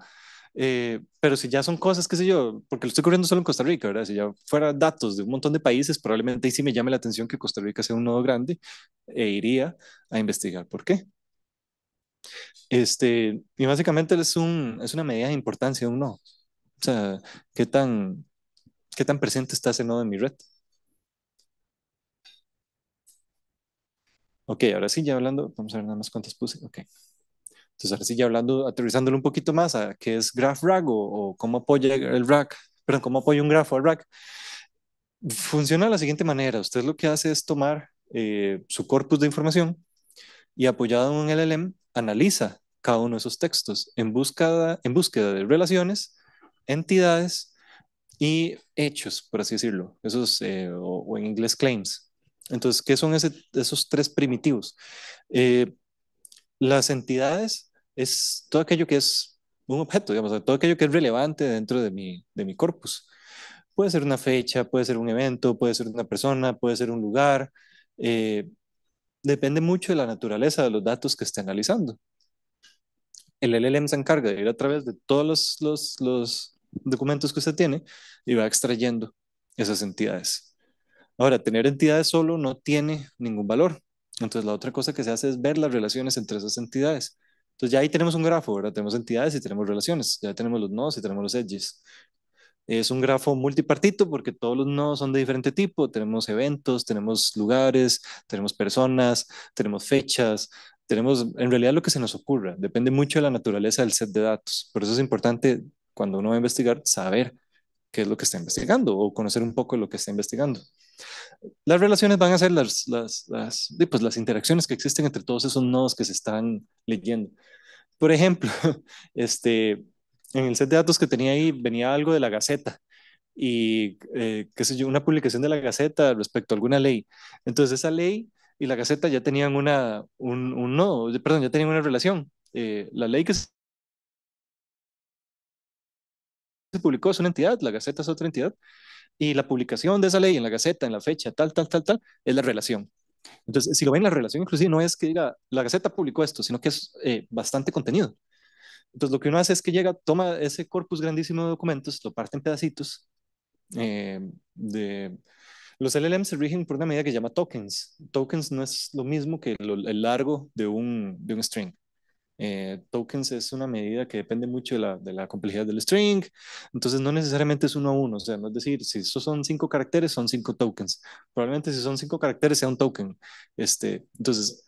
eh, pero si ya son cosas, qué sé yo, porque lo estoy cubriendo solo en Costa Rica, ¿verdad? Si ya fuera datos de un montón de países, probablemente ahí sí me llame la atención que Costa Rica sea un nodo grande e iría a investigar por qué. Este, y básicamente es, un, es una medida de importancia de un nodo. O sea, ¿qué tan, qué tan presente está ese nodo en mi red? Ok, ahora sí, ya hablando, vamos a ver nada más cuántas puse. Ok. Entonces, ahora sí, ya hablando, aterrizándolo un poquito más a qué es GraphRag o, o cómo apoya el RAG, perdón, cómo apoya un grafo al RAG. Funciona de la siguiente manera. Usted lo que hace es tomar eh, su corpus de información y apoyado en un LLM, analiza cada uno de esos textos en búsqueda, en búsqueda de relaciones, entidades y hechos, por así decirlo, esos, eh, o, en inglés claims. Entonces, ¿qué son esos tres primitivos? Eh, las entidades es todo aquello que es un objeto, digamos, todo aquello que es relevante dentro de mi, de mi corpus. Puede ser una fecha, puede ser un evento, puede ser una persona, puede ser un lugar. Eh, depende mucho de la naturaleza de los datos que esté analizando. El LLM se encarga de ir a través de todos los, los, los documentos que usted tiene y va extrayendo esas entidades. Ahora, tener entidades solo no tiene ningún valor. Entonces, la otra cosa que se hace es ver las relaciones entre esas entidades. Entonces, ya ahí tenemos un grafo, ¿verdad? Tenemos entidades y tenemos relaciones. Ya tenemos los nodos y tenemos los edges. Es un grafo multipartito porque todos los nodos son de diferente tipo. Tenemos eventos, tenemos lugares, tenemos personas, tenemos fechas, tenemos en realidad lo que se nos ocurra. Depende mucho de la naturaleza del set de datos. Por eso es importante cuando uno va a investigar saber qué es lo que está investigando o conocer un poco lo que está investigando. Las relaciones van a ser las, las, las, pues las interacciones que existen entre todos esos nodos que se están leyendo. Por ejemplo, este, en el set de datos que tenía ahí venía algo de la Gaceta y, eh, qué sé yo, una publicación de la Gaceta respecto a alguna ley. Entonces, esa ley y la Gaceta ya tenían una, un, un nodo, perdón, ya tenían una relación. Eh, la ley que se publicó es una entidad, la Gaceta es otra entidad, y la publicación de esa ley en la Gaceta, en la fecha, tal, tal, tal, tal, es la relación. Entonces, si lo ven, la relación inclusive no es que diga, la Gaceta publicó esto, sino que es eh, bastante contenido. Entonces, lo que uno hace es que llega, toma ese corpus grandísimo de documentos, lo parte en pedacitos. Eh, de, los LLM se rigen por una medida que se llama tokens. Tokens no es lo mismo que el largo de un, de un string. Eh, tokens es una medida que depende mucho de la, de la, complejidad del string, entonces no necesariamente es uno a uno, o sea, no es decir, si esos son cinco caracteres, son cinco tokens. Probablemente si son cinco caracteres sea un token. Este, entonces,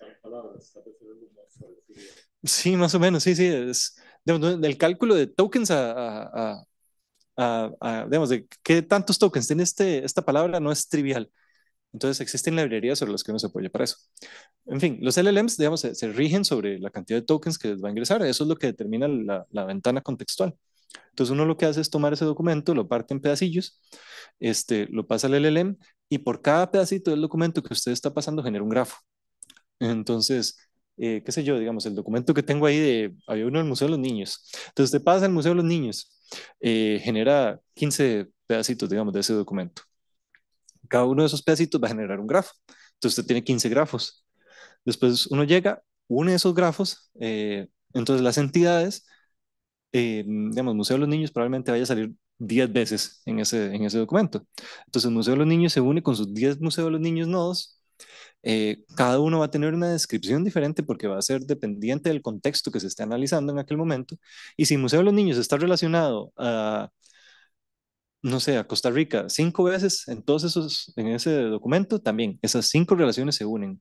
sí, más o menos, sí, sí, es del cálculo de tokens a, a, a, digamos, de qué tantos tokens tiene este, esta palabra no es trivial. Entonces existen librerías sobre las que uno se apoya para eso. En fin, los LLMs, digamos, se, rigen sobre la cantidad de tokens que va a ingresar. Eso es lo que determina la, la, ventana contextual. Entonces uno lo que hace es tomar ese documento, lo parte en pedacillos, este, lo pasa al LLM y por cada pedacito del documento que usted está pasando genera un grafo. Entonces, eh, qué sé yo, digamos, el documento que tengo ahí de, había uno del Museo de los Niños. Entonces usted pasa al Museo de los Niños, eh, genera 15 pedacitos, digamos, de ese documento. Cada uno de esos pedacitos va a generar un grafo. Entonces usted tiene 15 grafos. Después uno llega, une esos grafos, eh, entonces las entidades, eh, digamos, Museo de los Niños probablemente vaya a salir 10 veces en ese, en ese documento. Entonces Museo de los Niños se une con sus 10 Museos de los Niños nodos. Eh, cada uno va a tener una descripción diferente porque va a ser dependiente del contexto que se esté analizando en aquel momento. Y si Museo de los Niños está relacionado a no sé, a Costa Rica cinco veces en todos esos, en ese documento, también esas cinco relaciones se unen.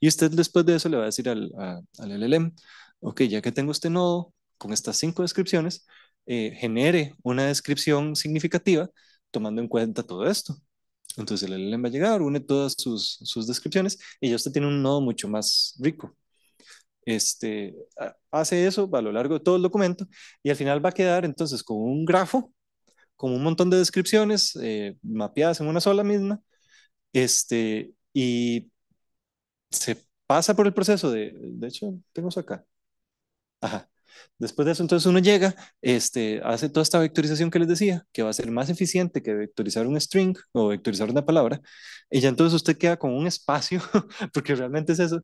Y usted después de eso le va a decir al, al LLM, ok, ya que tengo este nodo con estas cinco descripciones, eh, genere una descripción significativa tomando en cuenta todo esto. Entonces el LLM va a llegar, une todas sus, sus descripciones y ya usted tiene un nodo mucho más rico. Este, hace eso a lo largo de todo el documento y al final va a quedar entonces con un grafo como un montón de descripciones eh, mapeadas en una sola misma, este, y se pasa por el proceso de, de hecho, tengo eso acá. Ajá. Después de eso, entonces uno llega, este, hace toda esta vectorización que les decía, que va a ser más eficiente que vectorizar un string o vectorizar una palabra, y ya entonces usted queda con un espacio, porque realmente es eso,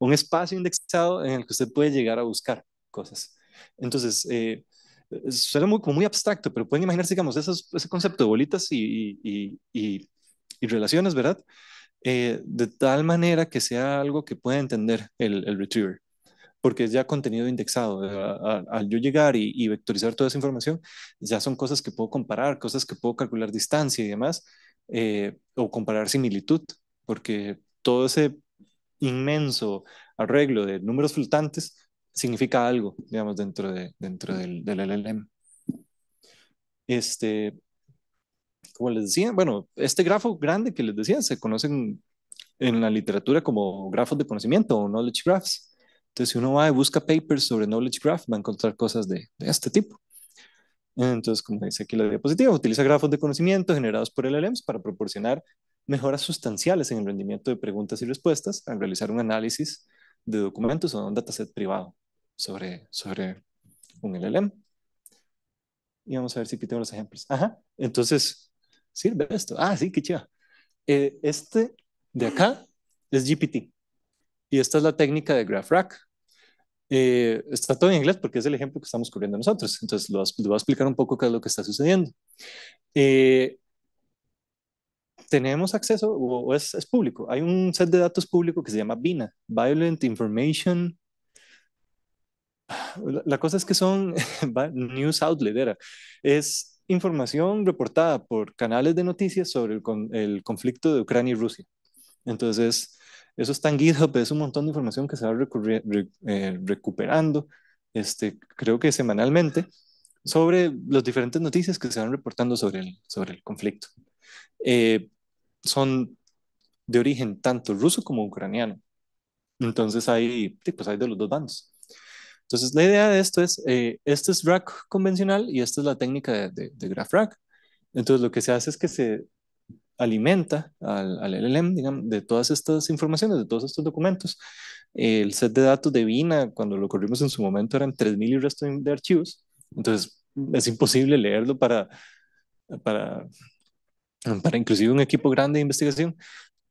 un espacio indexado en el que usted puede llegar a buscar cosas. Entonces, eh, suena muy, como muy abstracto, pero pueden imaginarse, digamos, ese concepto de bolitas y, y, y, y relaciones, ¿verdad? Eh, de tal manera que sea algo que pueda entender el, el retriever, porque es ya contenido indexado. Al yo llegar y, vectorizar toda esa información, ya son cosas que puedo comparar, cosas que puedo calcular distancia y demás, eh, o comparar similitud, porque todo ese inmenso arreglo de números flotantes significa algo, digamos, dentro, de, dentro del, LLM. Este, como les decía, bueno, este grafo grande que les decía se conocen en la literatura como grafos de conocimiento o knowledge graphs. Entonces, si uno va y busca papers sobre knowledge graph, va a encontrar cosas de, de este tipo. Entonces, como dice aquí la diapositiva, utiliza grafos de conocimiento generados por LLMs para proporcionar mejoras sustanciales en el rendimiento de preguntas y respuestas al realizar un análisis de documentos o un dataset privado sobre, sobre un LLM. Y vamos a ver si aquí tengo los ejemplos. Ajá, entonces, sirve esto. Ah, sí, qué chiva. Eh, este de acá es GPT. Y esta es la técnica de GraphRack. Eh, está todo en inglés porque es el ejemplo que estamos cubriendo nosotros. Entonces, lo, voy a explicar un poco qué es lo que está sucediendo. Eh, tenemos acceso, o, es, es, público, hay un set de datos público que se llama VINA, Violent Information la cosa es que son news outlet, era. Es información reportada por canales de noticias sobre el, el conflicto de Ucrania y Rusia. Entonces, eso está en GitHub, es un montón de información que se va eh, recuperando, este, creo que semanalmente, sobre las diferentes noticias que se van reportando sobre el, sobre el conflicto. Eh, son de origen tanto ruso como ucraniano. Entonces hay, pues hay de los dos bandos. Entonces, la idea de esto es, eh, este es rack convencional y esta es la técnica de, de, de graph rack. Entonces, lo que se hace es que se alimenta al, al, LLM, digamos, de todas estas informaciones, de todos estos documentos. El set de datos de Vina, cuando lo corrimos en su momento, eran 3.000 y resto de archivos. Entonces, es imposible leerlo para, para, para inclusive un equipo grande de investigación.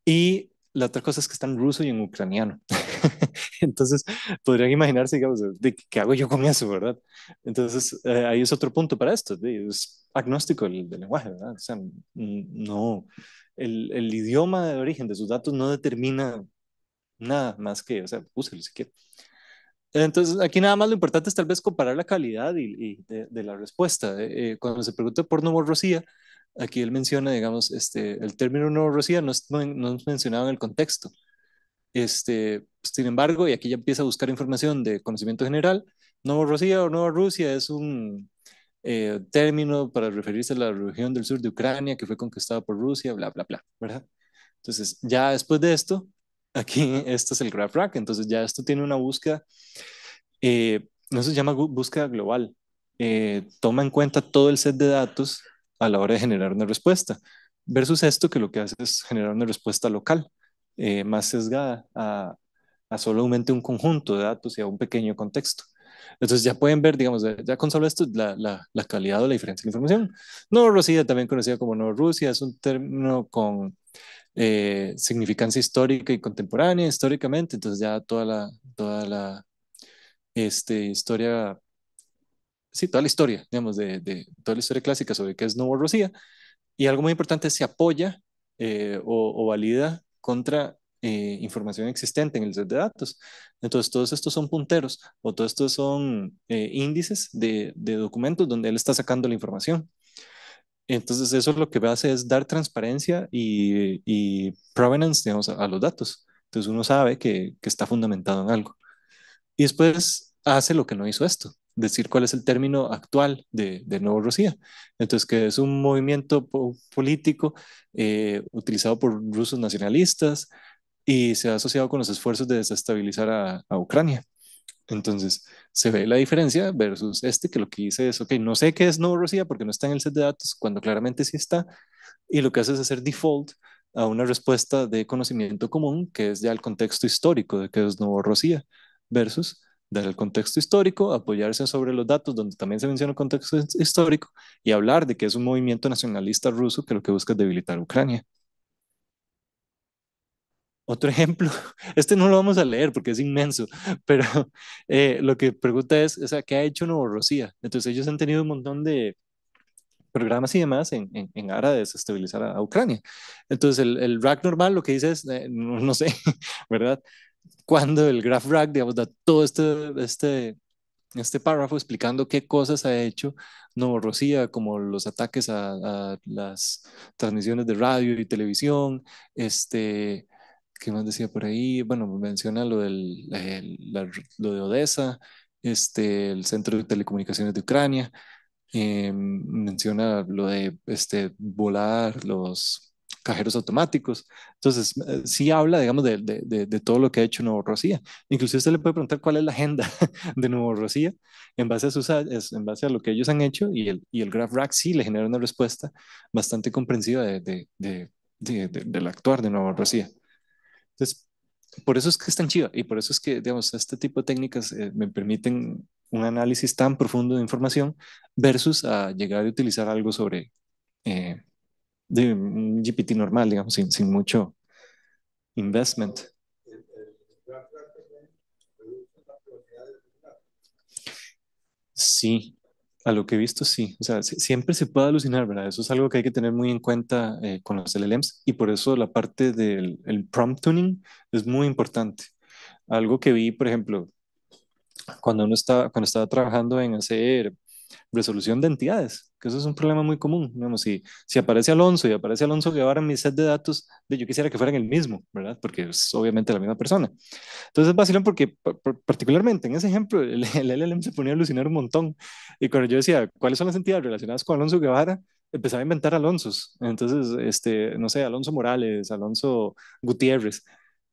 Y la otra cosa es que está en ruso y en ucraniano. Entonces, podrían imaginarse, digamos, de, qué hago yo con eso, ¿verdad? Entonces, eh, ahí es otro punto para esto. es agnóstico el, lenguaje, ¿verdad? O sea, no, el, el, idioma de origen de sus datos no determina nada más que, o sea, úselo si quiere. Entonces, aquí nada más lo importante es tal vez comparar la calidad y, de, la respuesta. Eh, cuando se pregunta por Rocía, aquí él menciona, digamos, este, el término Rocía no es, no, es mencionado en el contexto. Este, sin embargo, y aquí ya empieza a buscar información de conocimiento general, Rocía o Nueva Rusia es un eh, término para referirse a la región del sur de Ucrania que fue conquistada por Rusia, bla, bla, bla, ¿verdad? Entonces, ya después de esto, aquí esto es el graph rack, entonces ya esto tiene una búsqueda, eh, no se llama búsqueda global, eh, toma en cuenta todo el set de datos a la hora de generar una respuesta, versus esto que lo que hace es generar una respuesta local, eh, más sesgada a, a solamente un conjunto de datos y a un pequeño contexto. Entonces ya pueden ver, digamos, ya con solo esto, la, la, la calidad o la diferencia de información. No Rosilla, también conocida como Rusia, es un término con eh, significancia histórica y contemporánea, históricamente, entonces ya toda la, toda la este, historia, sí, toda la historia, digamos, de, de toda la historia clásica sobre qué es Rosía y algo muy importante es se apoya eh, o, valida contra eh, información existente en el set de datos. Entonces, todos estos son punteros o todos estos son índices de, de documentos donde él está sacando la información. Entonces eso lo que hace es dar transparencia y, y provenance, digamos, a, los datos. Entonces uno sabe que, que, está fundamentado en algo. Y después hace lo que no hizo esto, decir cuál es el término actual de, de Nuevo Rusia. Entonces que es un movimiento político eh, utilizado por rusos nacionalistas y se ha asociado con los esfuerzos de desestabilizar a, Ucrania. Entonces, se ve la diferencia versus este, que lo que dice es, ok, no sé qué es Rosía porque no está en el set de datos, cuando claramente sí está, y lo que hace es hacer default a una respuesta de conocimiento común, que es ya el contexto histórico de qué es Rosía versus dar el contexto histórico, apoyarse sobre los datos donde también se menciona el contexto histórico y hablar de que es un movimiento nacionalista ruso que lo que busca es debilitar Ucrania. Otro ejemplo, este no lo vamos a leer porque es inmenso, pero eh, lo que pregunta es, o sea, ¿qué ha hecho Rosía? Entonces ellos han tenido un montón de programas y demás en, en, en de desestabilizar a, Ucrania. Entonces el, el, rack normal lo que dice es, eh, no, sé, ¿verdad? Cuando el graph rack, digamos, da todo este, este, este párrafo explicando qué cosas ha hecho Rosía, como los ataques a, a las transmisiones de radio y televisión, este ¿Qué más decía por ahí? Bueno, menciona lo, del, lo de Odessa, este, el Centro de Telecomunicaciones de Ucrania, eh, menciona lo de este, volar los cajeros automáticos. Entonces, eh, sí habla, digamos, de, de, de, todo lo que ha hecho Nuevo Rosía. Inclusive usted le puede preguntar cuál es la agenda de Nuevo Rosía en base a, sus, en base a lo que ellos han hecho y el, y el Graph Rack sí le genera una respuesta bastante comprensiva de, del actuar de Nuevo Rosía. Entonces, por eso es que es tan chido y por eso es que, digamos, este tipo de técnicas eh, me permiten un análisis tan profundo de información versus a llegar a utilizar algo sobre eh, de un GPT normal, digamos, sin, sin mucho investment. Sí, a lo que he visto, sí. O sea, siempre se puede alucinar, ¿verdad? Eso es algo que hay que tener muy en cuenta eh, con los LLMs y por eso la parte del el prompt tuning es muy importante. Algo que vi, por ejemplo, cuando uno estaba, cuando estaba trabajando en hacer resolución de entidades, que eso es un problema muy común. Digamos, si, si aparece Alonso y aparece Alonso Guevara en mi set de datos, yo quisiera que fueran el mismo, ¿verdad? Porque es obviamente la misma persona. Entonces es vacilón porque particularmente en ese ejemplo el, LLM se ponía a alucinar un montón. Y cuando yo decía, ¿cuáles son las entidades relacionadas con Alonso Guevara? Empezaba a inventar Alonsos. Entonces, este, no sé, Alonso Morales, Alonso Gutiérrez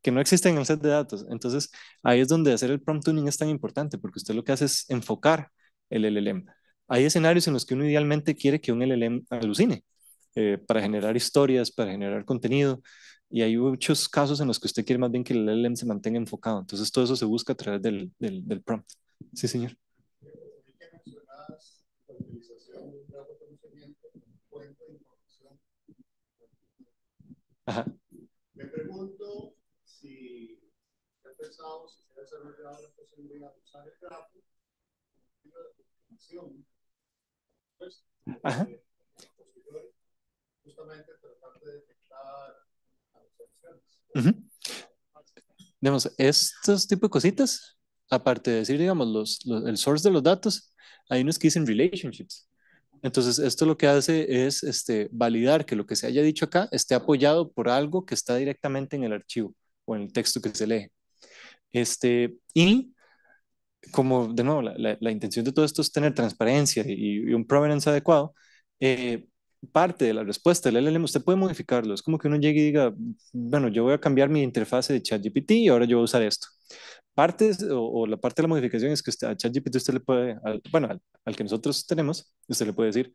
que no existen en el set de datos. Entonces, ahí es donde hacer el prompt tuning es tan importante, porque usted lo que hace es enfocar el LLM hay escenarios en los que uno idealmente quiere que un LLM alucine eh, para generar historias, para generar contenido, y hay muchos casos en los que usted quiere más bien que el LLM se mantenga enfocado. Entonces, todo eso se busca a través del, del, del prompt. Sí, señor. Ajá. Me pregunto si ha pensado, si se ha desarrollado la posibilidad de usar el grafo de Ajá. justamente tratar de detectar. Digamos, estos tipos de cositas, aparte de decir, digamos, los- el source de los datos, hay unos que dicen relationships. Entonces, esto lo que hace es este, validar que lo que se haya dicho acá esté apoyado por algo que está directamente en el archivo o en el texto que se lee. Este, y como, de nuevo, la, la- la intención de todo esto es tener transparencia y, y un provenance adecuado, eh, parte de la respuesta del LLM usted puede modificarlo. Es como que uno llegue y diga, bueno, yo voy a cambiar mi interfase de ChatGPT y ahora yo voy a usar esto. Parte o, o la parte de la modificación es que usted, a ChatGPT usted le puede, al- bueno, al, al que nosotros tenemos, usted le puede decir,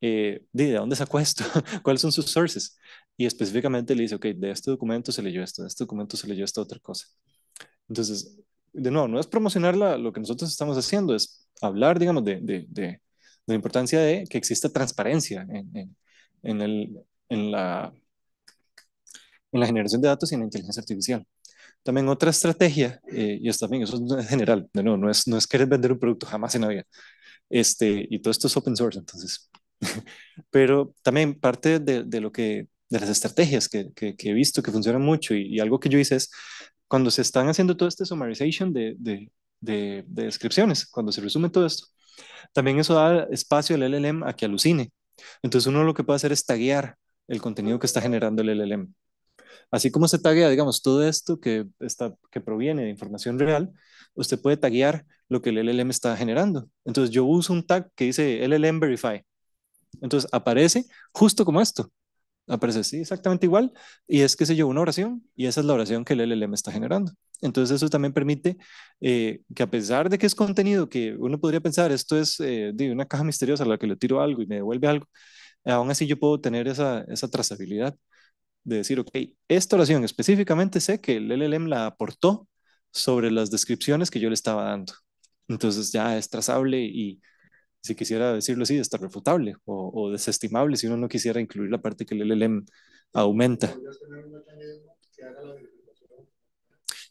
eh, ¿de dónde sacó esto? ¿Cuáles son sus sources? Y específicamente le dice, ok, de este documento se leyó esto, de este documento se leyó esta otra cosa. Entonces, de nuevo, no es promocionar la- lo que nosotros estamos haciendo, es hablar, digamos, de, de, de, de la importancia de que exista transparencia en, en, en el, en, la, en la generación de datos y en la inteligencia artificial. También otra estrategia, eh, y esto también, eso es general, de nuevo, no es, no es querer vender un producto jamás en la vida. Este, y todo esto es open source, entonces. Pero también parte de, de lo que, de las estrategias que, que, que he visto que funcionan mucho y, y algo que yo hice es cuando se están haciendo todo este summarization de, de, de, de descripciones, cuando se resume todo esto, también eso da espacio al LLM a que alucine. Entonces uno lo que puede hacer es taguear el contenido que está generando el LLM. Así como se taguea, digamos, todo esto que, está, que proviene de información real, usted puede taguear lo que el LLM está generando. Entonces yo uso un tag que dice LLM Verify. Entonces aparece justo como esto. Aparece así, exactamente igual. Y es, qué sé yo, una oración. Y esa es la oración que el LLM está generando. Entonces eso también permite eh, que a pesar de que es contenido que uno podría pensar, esto es eh, una caja misteriosa a la que le tiro algo y me devuelve algo, aún así yo puedo tener esa, esa trazabilidad de decir, ok, esta oración específicamente sé que el LLM la aportó sobre las descripciones que yo le estaba dando. Entonces ya es trazable y, si quisiera decirlo así, está refutable o, o, desestimable si uno no quisiera incluir la parte que el LLM aumenta.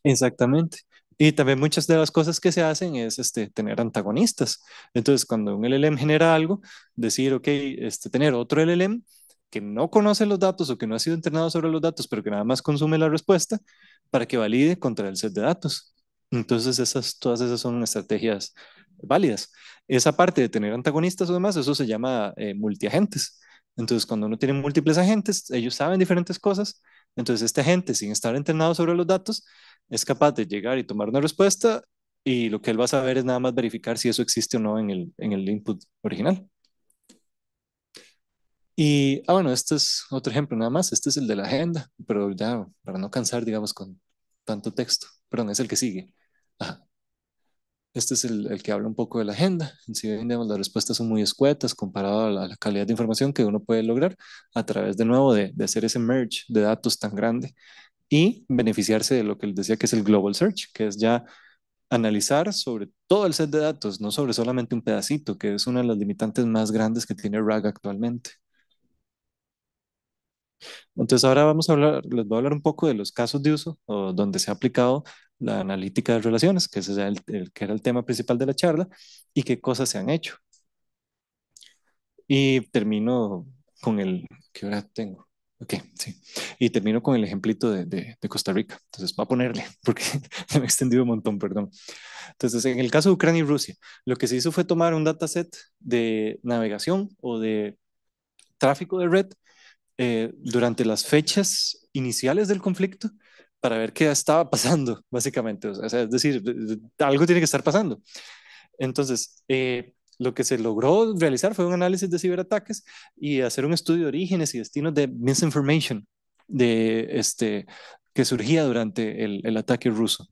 Exactamente. Y también muchas de las cosas que se hacen es este, tener antagonistas. Entonces, cuando un LLM genera algo, decir, ok, este, tener otro LLM que no conoce los datos o que no ha sido entrenado sobre los datos, pero que nada más consume la respuesta para que valide contra el set de datos. Entonces, esas, todas esas son estrategias válidas. Esa parte de tener antagonistas o demás, eso se llama eh, multiagentes. Entonces, cuando uno tiene múltiples agentes, ellos saben diferentes cosas. Entonces, este agente, sin estar entrenado sobre los datos, es capaz de llegar y tomar una respuesta y lo que él va a saber es nada más verificar si eso existe o no en el, en el input original. Y, ah, bueno, este es otro ejemplo nada más. Este es el de la agenda, pero ya para no cansar, digamos, con tanto texto. Perdón, es el que sigue. Este es el, que habla un poco de la agenda. Si bien digamos, las respuestas son muy escuetas comparado a la, a la, calidad de información que uno puede lograr a través de nuevo de, de hacer ese merge de datos tan grande y beneficiarse de lo que les decía que es el Global Search, que es ya analizar sobre todo el set de datos, no sobre solamente un pedacito, que es una de las limitantes más grandes que tiene RAG actualmente. Entonces ahora vamos a hablar, les voy a hablar un poco de los casos de uso o donde se ha aplicado la analítica de relaciones, que ese es el, el, que era el tema principal de la charla, y qué cosas se han hecho. Y termino con el, ¿qué hora tengo? Ok, sí. Y termino con el ejemplito de, de, de Costa Rica. Entonces, voy a ponerle, porque me he extendido un montón, perdón. Entonces, en el caso de Ucrania y Rusia, lo que se hizo fue tomar un dataset de navegación o de tráfico de red eh, durante las fechas iniciales del conflicto para ver qué estaba pasando, básicamente. O es decir, algo tiene que estar pasando. Entonces, eh, lo que se logró realizar fue un análisis de ciberataques y hacer un estudio de orígenes y destinos de misinformation de este, que surgía durante el, el, ataque ruso.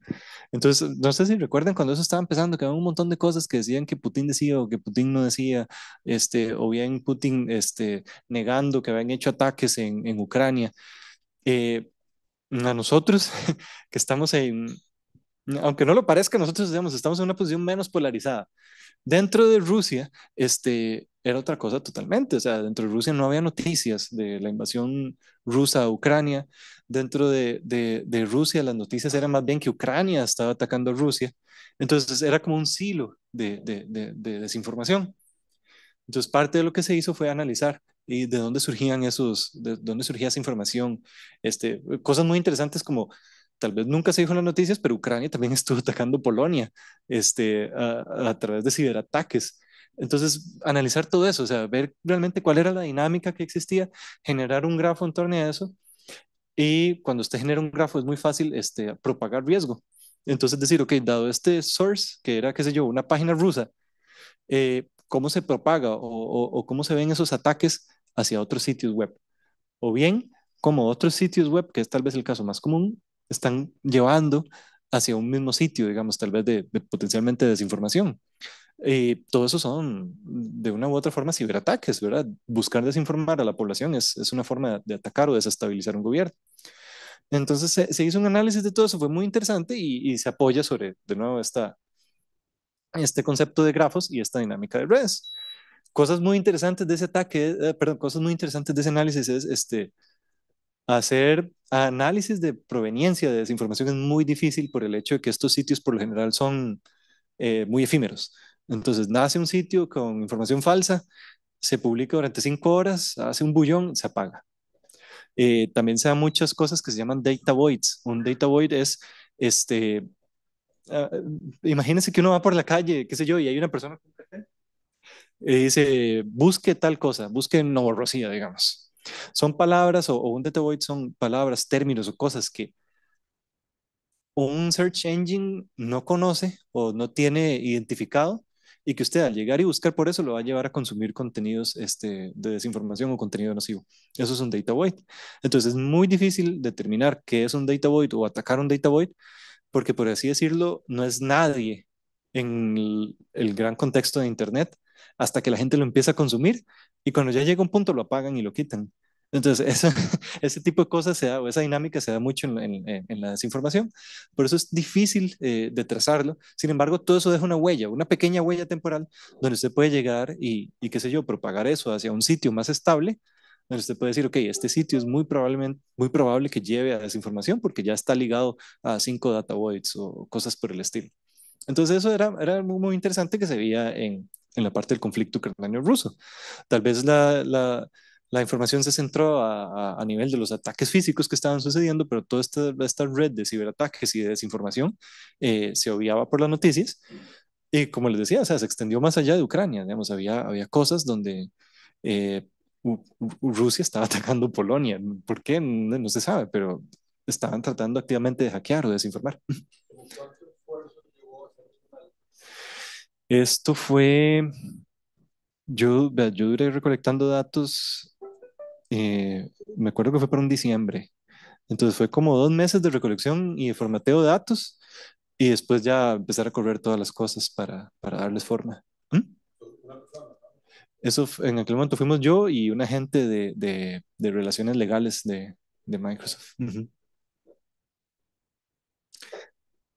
Entonces, no sé si recuerdan cuando eso estaba empezando, que había un montón de cosas que decían que Putin decía o que Putin no decía, este, o bien Putin este, negando que habían hecho ataques en, en Ucrania. Eh, a nosotros, que estamos en, Aunque no lo parezca, nosotros estamos en una posición menos polarizada. Dentro de Rusia, este, era otra cosa totalmente. O sea, dentro de Rusia no había noticias de la invasión rusa a Ucrania. Dentro de, de, de Rusia las noticias eran más bien que Ucrania estaba atacando a Rusia. Entonces era como un silo de, de, de desinformación. Entonces parte de lo que se hizo fue analizar y de dónde surgían esos, de dónde surgía esa información. Este, cosas muy interesantes como tal vez nunca se dijo en las noticias, pero Ucrania también estuvo atacando Polonia este, a, través de ciberataques. Entonces, analizar todo eso, o sea, ver realmente cuál era la dinámica que existía, generar un grafo en torno a eso. Y cuando usted genera un grafo es muy fácil este, propagar riesgo. Entonces, decir, ok, dado este source, que era, qué sé yo, una página rusa, eh, ¿cómo se propaga o, o, o cómo se ven esos ataques hacia otros sitios web? O bien, como otros sitios web, que es tal vez el caso más común, están llevando hacia un mismo sitio, digamos, tal vez de, potencialmente desinformación. Eh, todo eso son, de una u otra forma, ciberataques, ¿verdad? Buscar desinformar a la población es, es una forma de atacar o desestabilizar un gobierno. Entonces se, hizo un análisis de todo eso, fue muy interesante y, y, se apoya sobre, de nuevo, esta, este concepto de grafos y esta dinámica de redes. Cosas muy interesantes de ese ataque, eh, perdón, cosas muy interesantes de ese análisis es este, hacer análisis de proveniencia de desinformación es muy difícil por el hecho de que estos sitios por lo general son eh, muy efímeros. Entonces, nace un sitio con información falsa, se publica durante cinco horas, hace un bullón, se apaga. Eh, también se dan muchas cosas que se llaman data voids. Un data void es, este, uh, imagínense que uno va por la calle, qué sé yo, y hay una persona y dice, busque tal cosa, busque Novorosía, digamos. Son palabras o, un data void son palabras, términos o cosas que un search engine no conoce o no tiene identificado y que usted al llegar y buscar por eso lo va a llevar a consumir contenidos este, de desinformación o contenido nocivo. Eso es un data void. Entonces es muy difícil determinar qué es un data void o atacar un data void porque por así decirlo no es nadie en el, el gran contexto de Internet hasta que la gente lo empieza a consumir y cuando ya llega un punto lo apagan y lo quitan. Entonces, ese tipo de cosas se da, o esa dinámica se da mucho en, en, en la desinformación, por eso es difícil eh, de trazarlo. Sin embargo, todo eso deja una huella, una pequeña huella temporal, donde usted puede llegar y, y qué sé yo, propagar eso hacia un sitio más estable, donde usted puede decir, ok, este sitio es muy, probablemente, muy probable que lleve a desinformación porque ya está ligado a cinco data voids o cosas por el estilo. Entonces, eso era, era muy, muy interesante que se veía en, en la parte del conflicto ucraniano-ruso. Tal vez la, la la información se centró a, a, a, nivel de los ataques físicos que estaban sucediendo, pero toda esta, esta red de ciberataques y de desinformación eh, se obviaba por las noticias. Y como les decía, o sea, se extendió más allá de Ucrania. Digamos, había, había cosas donde eh, Rusia estaba atacando Polonia. ¿Por qué? No, no, se sabe, pero estaban tratando activamente de hackear o desinformar. Esto fue, yo, yo duré recolectando datos eh, me acuerdo que fue para un diciembre. Entonces fue como dos meses de recolección y de formateo de datos y después ya empezar a correr todas las cosas para, para darles forma. ¿Mm? Eso en aquel momento fuimos yo y un agente de, de, de relaciones legales de, de Microsoft. Uh -huh.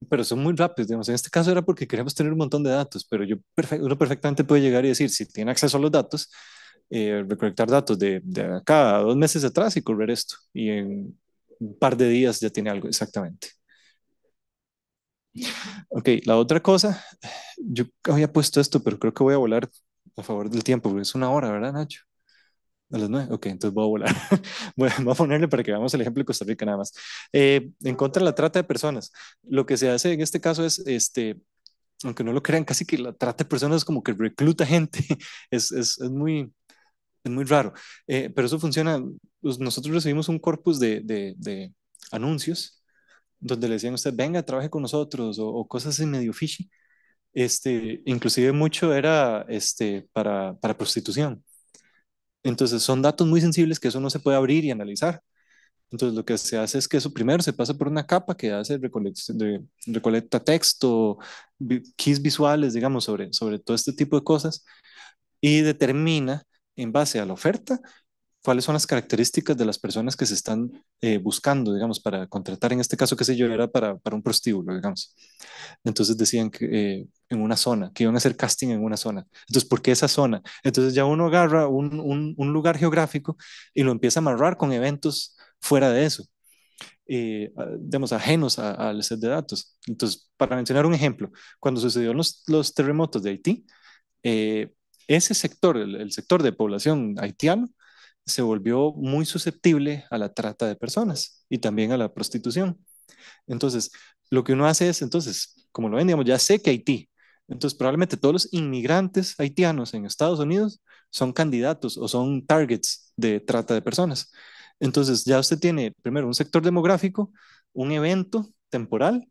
Pero son muy rápidos, digamos. En este caso era porque queríamos tener un montón de datos, pero yo perfect, uno perfectamente puede llegar y decir, si tiene acceso a los datos, eh, recolectar datos de, de acá dos meses atrás y correr esto. Y en un par de días ya tiene algo exactamente. Ok, la otra cosa, yo había puesto esto, pero creo que voy a volar a favor del tiempo, porque es una hora, ¿verdad, Nacho? A las nueve. Ok, entonces voy a volar. voy a ponerle para que veamos el ejemplo de Costa Rica nada más. Eh, en contra de la trata de personas, lo que se hace en este caso es, este, aunque no lo crean, casi que la trata de personas es como que recluta gente. es, es, es muy, es muy raro, eh, pero eso funciona. Pues nosotros recibimos un corpus de, de, de, anuncios donde le decían a usted, venga, trabaje con nosotros o, o, cosas así medio fishy. Este, inclusive mucho era este, para, para prostitución. Entonces son datos muy sensibles que eso no se puede abrir y analizar. Entonces lo que se hace es que eso primero se pasa por una capa que hace recolecta, texto, keys visuales, digamos, sobre, sobre todo este tipo de cosas y determina en base a la oferta cuáles son las características de las personas que se están eh, buscando, digamos, para contratar. En este caso, qué sé yo, era para, para un prostíbulo, digamos. Entonces decían que eh, en una zona, que iban a hacer casting en una zona. Entonces, ¿por qué esa zona? Entonces ya uno agarra un, un, un lugar geográfico y lo empieza a amarrar con eventos fuera de eso. Eh, digamos, ajenos al set de datos. Entonces, para mencionar un ejemplo, cuando sucedieron los, los terremotos de Haití, eh, ese sector, el, el, sector de población haitiano, se volvió muy susceptible a la trata de personas y también a la prostitución. Entonces, lo que uno hace es, entonces, como lo ven, ya sé que Haití, entonces probablemente todos los inmigrantes haitianos en Estados Unidos son candidatos o son targets de trata de personas. Entonces, ya usted tiene primero un sector demográfico, un evento temporal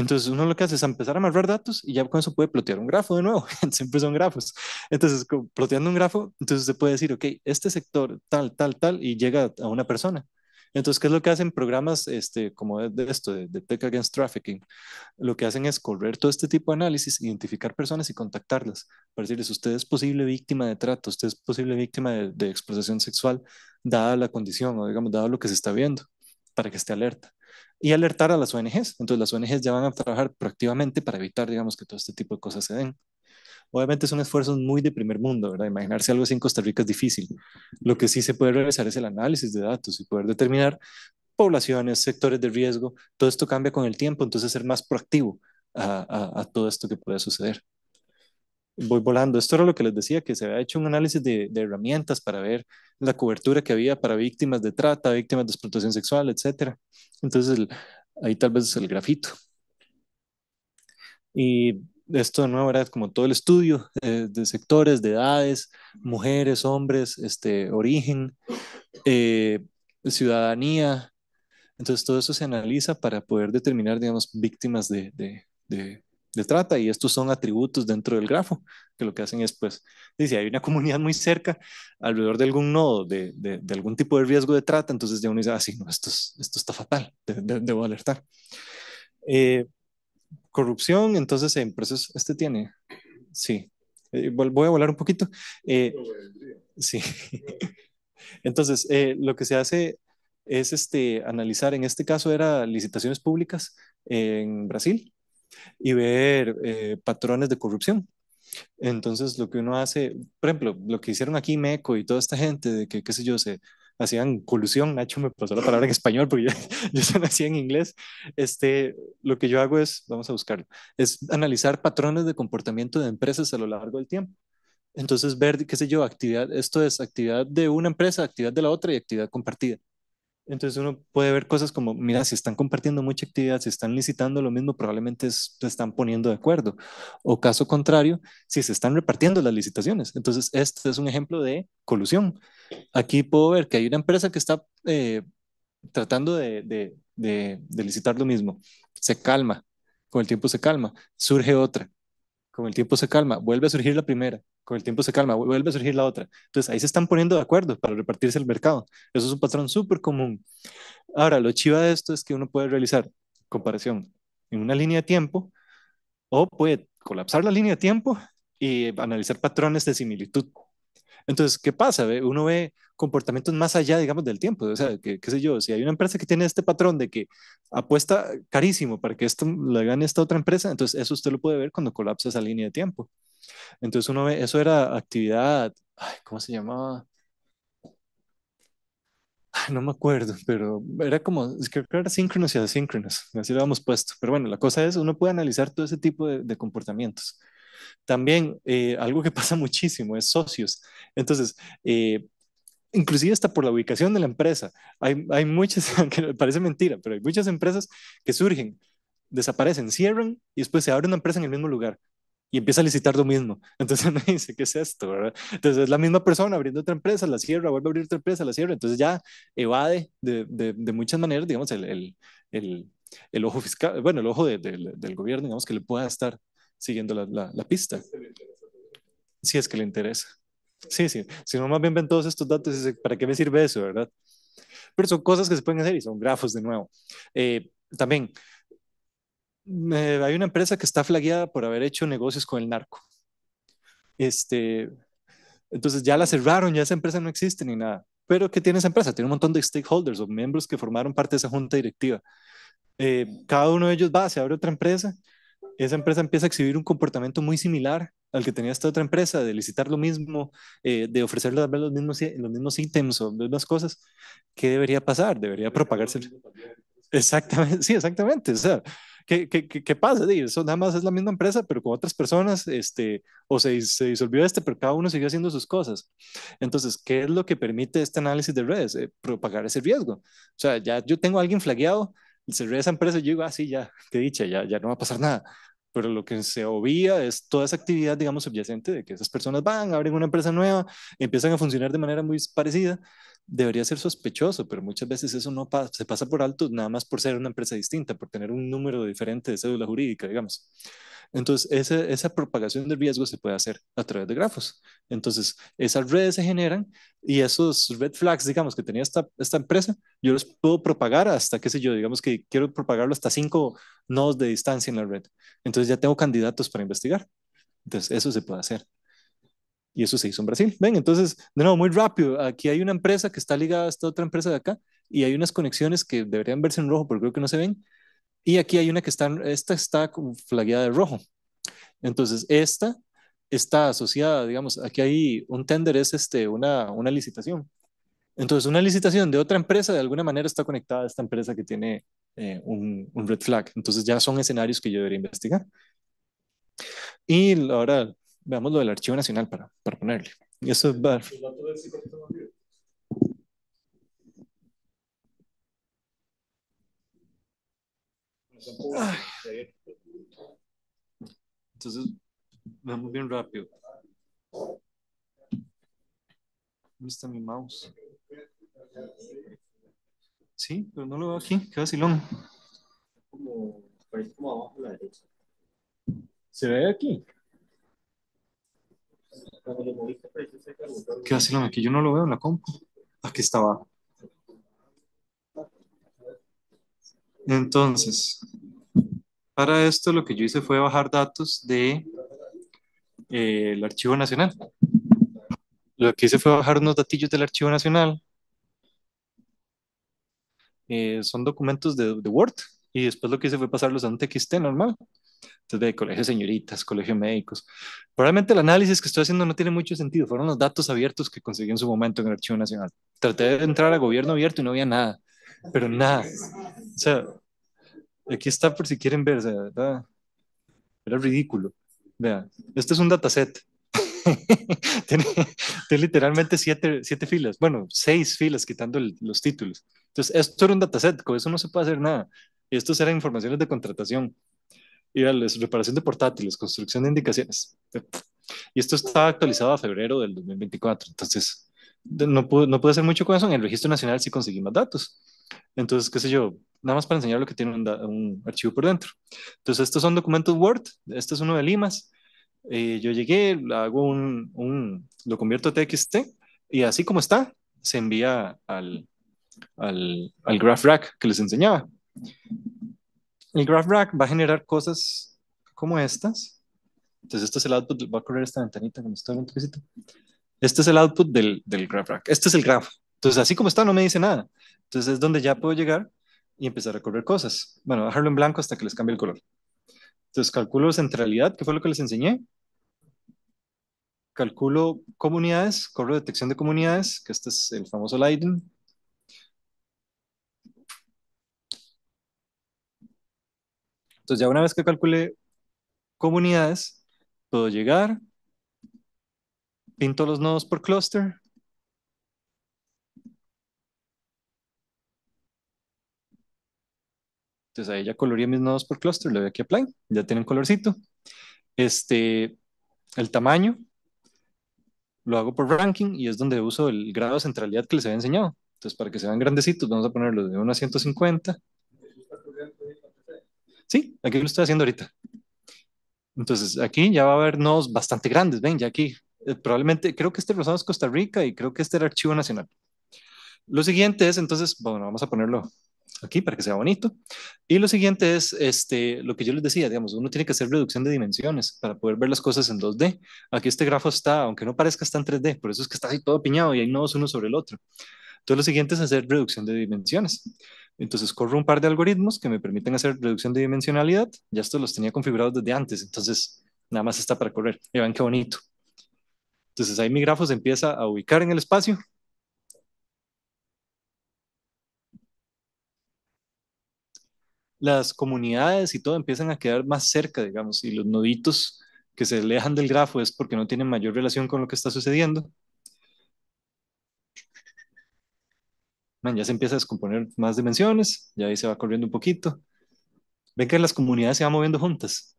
entonces uno lo que hace es empezar a amarrar datos y ya con eso puede plotear un grafo de nuevo, siempre son grafos. Entonces, ploteando un grafo, entonces se puede decir, ok, este sector tal, tal, tal, y llega a una persona. Entonces, ¿qué es lo que hacen programas este, como de, esto, de, Tech Against Trafficking? Lo que hacen es correr todo este tipo de análisis, identificar personas y contactarlas para decirles, usted es posible víctima de trato, usted es posible víctima de, de explotación sexual, dada la condición o digamos, dado lo que se está viendo, para que esté alerta y alertar a las ONGs. Entonces las ONGs ya van a trabajar proactivamente para evitar, digamos, que todo este tipo de cosas se den. Obviamente son esfuerzos muy de primer mundo, ¿verdad? Imaginarse algo así en Costa Rica es difícil. Lo que sí se puede realizar es el análisis de datos y poder determinar poblaciones, sectores de riesgo. Todo esto cambia con el tiempo, entonces ser más proactivo a, a, a todo esto que pueda suceder voy volando. Esto era lo que les decía, que se había hecho un análisis de, de, herramientas para ver la cobertura que había para víctimas de trata, víctimas de explotación sexual, etc. Entonces, el, ahí tal vez es el grafito. Y esto de nuevo era como todo el estudio eh, de sectores, de edades, mujeres, hombres, este, origen, eh, ciudadanía. Entonces, todo eso se analiza para poder determinar, digamos, víctimas de, de, de de trata y estos son atributos dentro del grafo, que lo que hacen es, pues, dice, hay una comunidad muy cerca alrededor de algún nodo de, de, de algún tipo de riesgo de trata, entonces ya uno dice, ah, sí, no, esto, es, esto está fatal, de, debo alertar. Eh, corrupción, entonces en procesos, este tiene, sí, eh, voy a volar un poquito. Eh, sí. Entonces, eh, lo que se hace es este, analizar, en este caso era licitaciones públicas en Brasil, y ver eh, patrones de corrupción. Entonces, lo que uno hace, por ejemplo, lo que hicieron aquí MECO y toda esta gente de que, qué sé yo, se hacían colusión, Nacho me pasó la palabra en español porque yo, yo se hacía en inglés, este, lo que yo hago es, vamos a buscarlo, es analizar patrones de comportamiento de empresas a lo largo del tiempo. Entonces, ver, qué sé yo, actividad, esto es actividad de una empresa, actividad de la otra y actividad compartida. Entonces uno puede ver cosas como, mira, si están compartiendo mucha actividad, si están licitando lo mismo, probablemente se están poniendo de acuerdo. O caso contrario, si se están repartiendo las licitaciones. Entonces, este es un ejemplo de colusión. Aquí puedo ver que hay una empresa que está eh, tratando de, licitar lo mismo. Se calma, con el tiempo se calma. Surge otra, con el tiempo se calma, vuelve a surgir la primera, con el tiempo se calma, vuelve a surgir la otra. Entonces ahí se están poniendo de acuerdo para repartirse el mercado. Eso es un patrón súper común. Ahora, lo chiva de esto es que uno puede realizar comparación en una línea de tiempo o puede colapsar la línea de tiempo y analizar patrones de similitud. Entonces, ¿qué pasa? Uno ve comportamientos más allá, digamos, del tiempo. O sea, qué sé yo, si hay una empresa que tiene este patrón de que apuesta carísimo para que esto le gane esta otra empresa, entonces eso usted lo puede ver cuando colapsa esa línea de tiempo. Entonces uno ve, eso era actividad, ay, ¿cómo se llamaba? Ay, no me acuerdo, pero era como, creo que era síncronos y asíncronos, así lo habíamos puesto. Pero bueno, la cosa es, uno puede analizar todo ese tipo de, de comportamientos. También eh, algo que pasa muchísimo es socios. Entonces, eh, inclusive hasta por la ubicación de la empresa. Hay, hay muchas, aunque parece mentira, pero hay muchas empresas que surgen, desaparecen, cierran y después se abre una empresa en el mismo lugar y empieza a licitar lo mismo. Entonces uno dice, ¿qué es esto? ¿verdad? Entonces es la misma persona abriendo otra empresa, la cierra, vuelve a abrir otra empresa, la cierra. Entonces ya evade de, de, de muchas maneras, digamos, el, el, el, el, ojo fiscal, bueno, el ojo de, del gobierno, digamos, que le pueda estar siguiendo la, la, la pista. Si es que le interesa. Sí, sí. Si no, más bien ven todos estos datos, ¿para qué me sirve eso, verdad? Pero son cosas que se pueden hacer y son grafos de nuevo. Eh, también, eh, hay una empresa que está flagueada por haber hecho negocios con el narco. Este, entonces ya la cerraron, ya esa empresa no existe ni nada. Pero ¿qué tiene esa empresa? Tiene un montón de stakeholders o miembros que formaron parte de esa junta directiva. Eh, cada uno de ellos va, se abre otra empresa, esa empresa empieza a exhibir un comportamiento muy similar al que tenía esta otra empresa, de licitar lo mismo, eh, de ofrecerle los mismos, los mismos ítems o las mismas cosas. ¿Qué debería pasar? Debería propagarse. Exactamente, sí, exactamente. O sea, ¿qué, qué, qué pasa? Eso nada más es la misma empresa, pero con otras personas, este, o se, se disolvió este, pero cada uno siguió haciendo sus cosas. Entonces, ¿qué es lo que permite este análisis de redes? Eh, propagar ese riesgo. O sea, ya yo tengo a alguien flagueado, cerré esa empresa y yo digo, ah, sí, ya, qué dicha, ya, ya no va a pasar nada pero lo que se obvia es toda esa actividad, digamos, subyacente de que esas personas van, abren una empresa nueva, empiezan a funcionar de manera muy parecida, debería ser sospechoso, pero muchas veces eso no pasa, se pasa por alto nada más por ser una empresa distinta, por tener un número diferente de cédula jurídica, digamos. Entonces, esa, propagación de riesgo se puede hacer a través de grafos. Entonces, esas redes se generan y esos red flags, digamos, que tenía esta, esta empresa, yo los puedo propagar hasta, qué sé yo, digamos que quiero propagarlo hasta cinco nodos de distancia en la red. Entonces, ya tengo candidatos para investigar. Entonces, eso se puede hacer. Y eso se hizo en Brasil. Ven, entonces, de nuevo, muy rápido. Aquí hay una empresa que está ligada a esta otra empresa de acá y hay unas conexiones que deberían verse en rojo, pero creo que no se ven. Y aquí hay una que está, esta está flagueada de rojo. Entonces, esta está asociada, digamos, aquí hay un tender, es este, una, una licitación. Entonces, una licitación de otra empresa de alguna manera está conectada a esta empresa que tiene eh, un, un, red flag. Entonces, ya son escenarios que yo debería investigar. Y ahora veamos lo del Archivo Nacional para, para ponerle. Y eso es... Entonces, vamos bien rápido. ¿Dónde está mi mouse? Sí, pero no lo veo aquí. Qué vacilón. Como, parece como abajo a la derecha. ¿Se ve aquí? Qué vacilón, aquí yo no lo veo en la compu. Aquí está abajo. Entonces, para esto lo que yo hice fue bajar datos de eh, el Archivo Nacional. Lo que hice fue bajar unos datillos del Archivo Nacional. Eh, son documentos de, de, Word y después lo que hice fue pasarlos a un TXT normal. Entonces, de colegio señoritas, colegio médicos. Probablemente el análisis que estoy haciendo no tiene mucho sentido. Fueron los datos abiertos que conseguí en su momento en el Archivo Nacional. Traté de entrar a gobierno abierto y no había nada, pero nada. O sea, Aquí está por si quieren ver, ¿verdad? Era ridículo. Vean, este es un dataset. tiene, tiene, literalmente siete, siete, filas, bueno, seis filas quitando los títulos. Entonces, esto era un dataset, con eso no se puede hacer nada. Y estos eran informaciones de contratación. Y reparación de portátiles, construcción de indicaciones. Y esto estaba actualizado a febrero del 2024. Entonces, no pude, no pude hacer mucho con eso. En el registro nacional sí conseguí más datos. Entonces, qué sé yo, nada más para enseñar lo que tiene un, archivo por dentro. Entonces, estos son documentos Word, este es uno de Limas. Eh, yo llegué, hago un, un, lo convierto a TXT y así como está, se envía al, al, al Graph Rack que les enseñaba. El Graph Rack va a generar cosas como estas. Entonces, este es el output, voy a correr esta ventanita que me Este es el output del, del Graph Rack. Este es el graph. Entonces, así como está, no me dice nada. Entonces, es donde ya puedo llegar y empezar a correr cosas. Bueno, dejarlo en blanco hasta que les cambie el color. Entonces calculo centralidad, que fue lo que les enseñé. Calculo comunidades, corro detección de comunidades, que este es el famoso Leiden. Entonces ya una vez que calculé comunidades, puedo llegar, pinto los nodos por clúster, Entonces ahí ya coloreé mis nodos por cluster, le doy aquí apply, ya tienen colorcito. Este, el tamaño lo hago por ranking y es donde uso el grado de centralidad que les había enseñado. Entonces para que se vean grandecitos vamos a ponerlo de 1 a 150. Sí, aquí lo estoy haciendo ahorita. Entonces aquí ya va a haber nodos bastante grandes, ven, ya aquí. Eh, probablemente, creo que este rosado es Costa Rica y creo que este era Archivo Nacional. Lo siguiente es entonces, bueno, vamos a ponerlo aquí para que sea bonito. Y lo siguiente es este, lo que yo les decía, digamos, uno tiene que hacer reducción de dimensiones para poder ver las cosas en 2D. Aquí este grafo está, aunque no parezca, está en 3D, por eso es que está así todo piñado y hay nodos uno sobre el otro. Entonces lo siguiente es hacer reducción de dimensiones. Entonces corro un par de algoritmos que me permiten hacer reducción de dimensionalidad. Ya estos los tenía configurados desde antes, entonces nada más está para correr. Y vean qué bonito. Entonces ahí mi grafo se empieza a ubicar en el espacio las comunidades y todo empiezan a quedar más cerca, digamos, y los noditos que se alejan del grafo es porque no tienen mayor relación con lo que está sucediendo. Ya se empieza a descomponer más dimensiones, ya ahí se va corriendo un poquito. Ven que las comunidades se van moviendo juntas.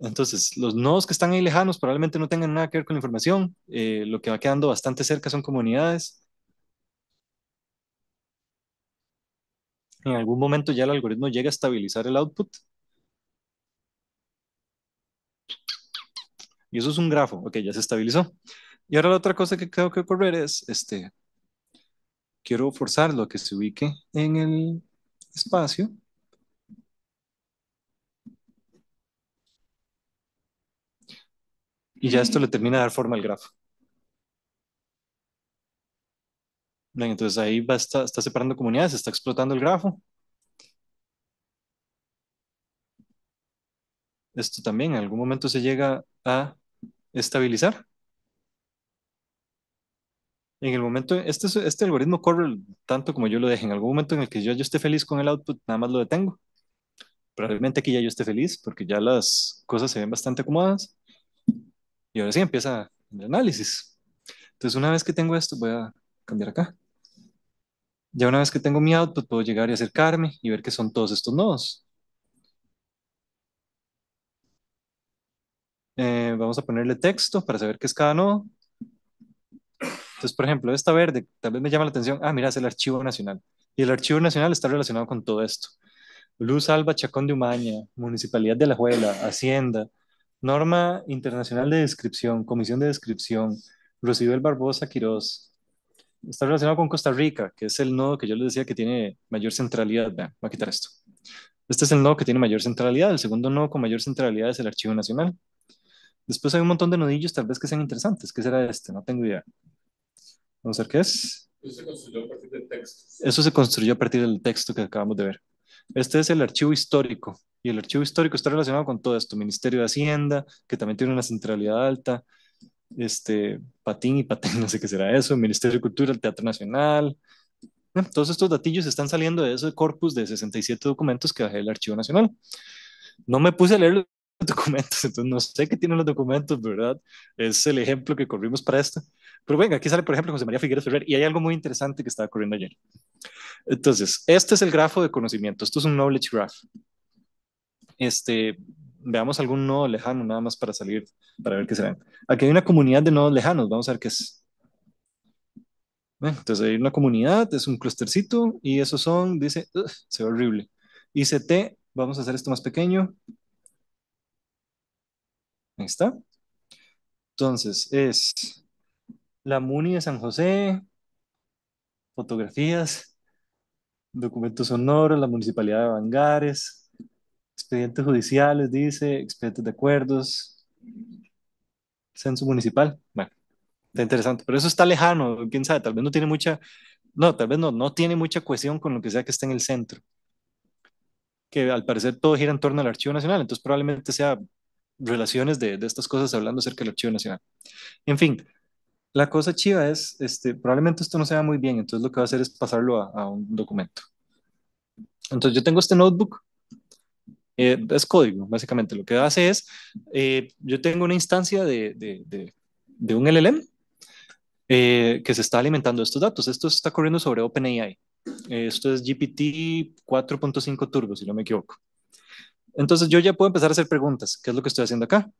Entonces, los nodos que están ahí lejanos probablemente no tengan nada que ver con la información. Eh, lo que va quedando bastante cerca son comunidades. En algún momento ya el algoritmo llega a estabilizar el output. Y eso es un grafo. Ok, ya se estabilizó. Y ahora la otra cosa que tengo que ocurrir es, este, quiero forzarlo a que se ubique en el espacio. Y ya esto le termina de dar forma al grafo. entonces ahí va, está, está separando comunidades, está explotando el grafo. Esto también en algún momento se llega a estabilizar. En el momento, este, este algoritmo corre tanto como yo lo deje. En algún momento en el que yo, esté feliz con el output, nada más lo detengo. Probablemente aquí ya yo esté feliz porque ya las cosas se ven bastante acomodadas. Y ahora sí empieza el análisis. Entonces, una vez que tengo esto, voy a cambiar acá. Ya una vez que tengo mi output, puedo llegar y acercarme y ver qué son todos estos nodos. Eh, vamos a ponerle texto para saber qué es cada nodo. Entonces, por ejemplo, esta verde tal vez me llama la atención. Ah, mira, es el archivo nacional. Y el archivo nacional está relacionado con todo esto. Luz Alba Chacón de Umaña, Municipalidad de La Juela, Hacienda, Norma Internacional de Descripción, Comisión de Descripción, Rocibel Barbosa Quirós, está relacionado con Costa Rica, que es el nodo que yo les decía que tiene mayor centralidad. Vean, voy a quitar esto. Este es el nodo que tiene mayor centralidad. El segundo nodo con mayor centralidad es el Archivo Nacional. Después hay un montón de nodillos, tal vez que sean interesantes. ¿Qué será este? No tengo idea. Vamos a ver qué es. Eso se construyó a partir del texto. Eso se construyó a partir del texto que acabamos de ver. Este es el archivo histórico. Y el archivo histórico está relacionado con todo esto. Ministerio de Hacienda, que también tiene una centralidad alta este, Patín y Patín, no sé qué será eso, Ministerio de Cultura, el Teatro Nacional. Todos estos datillos están saliendo de ese corpus de 67 documentos que bajé del Archivo Nacional. No me puse a leer los documentos, entonces no sé qué tienen los documentos, ¿verdad? Es el ejemplo que corrimos para esto. Pero venga, aquí sale, por ejemplo, José María Figueres Ferrer, y hay algo muy interesante que estaba ocurriendo ayer. Entonces, este es el grafo de conocimiento, esto es un knowledge graph. Este, veamos algún nodo lejano, nada más para salir, para ver qué se ven. Aquí hay una comunidad de nodos lejanos, vamos a ver qué es. entonces hay una comunidad, es un clustercito, y esos son, dice, se ve horrible. ICT, vamos a hacer esto más pequeño. Ahí está. Entonces, es la MUNI de San José, fotografías, documentos sonoros, la Municipalidad de Bangares, expedientes judiciales, dice, expedientes de acuerdos, censo municipal. Bueno, está interesante, pero eso está lejano, quién sabe, tal vez no tiene mucha, no, tal vez no, no tiene mucha cohesión con lo que sea que esté en el centro. Que al parecer todo gira en torno al Archivo Nacional, entonces probablemente sea relaciones de, de estas cosas hablando acerca del Archivo Nacional. En fin, la cosa chiva es, este, probablemente esto no se muy bien, entonces lo que va a hacer es pasarlo a, a un documento. Entonces yo tengo este notebook eh, es código, básicamente. Lo que hace es, eh, yo tengo una instancia de, de, de, un LLM eh, que se está alimentando estos datos. Esto está corriendo sobre OpenAI. esto es GPT 4.5 Turbo, si no me equivoco. Entonces yo ya puedo empezar a hacer preguntas. ¿Qué es lo que estoy haciendo acá?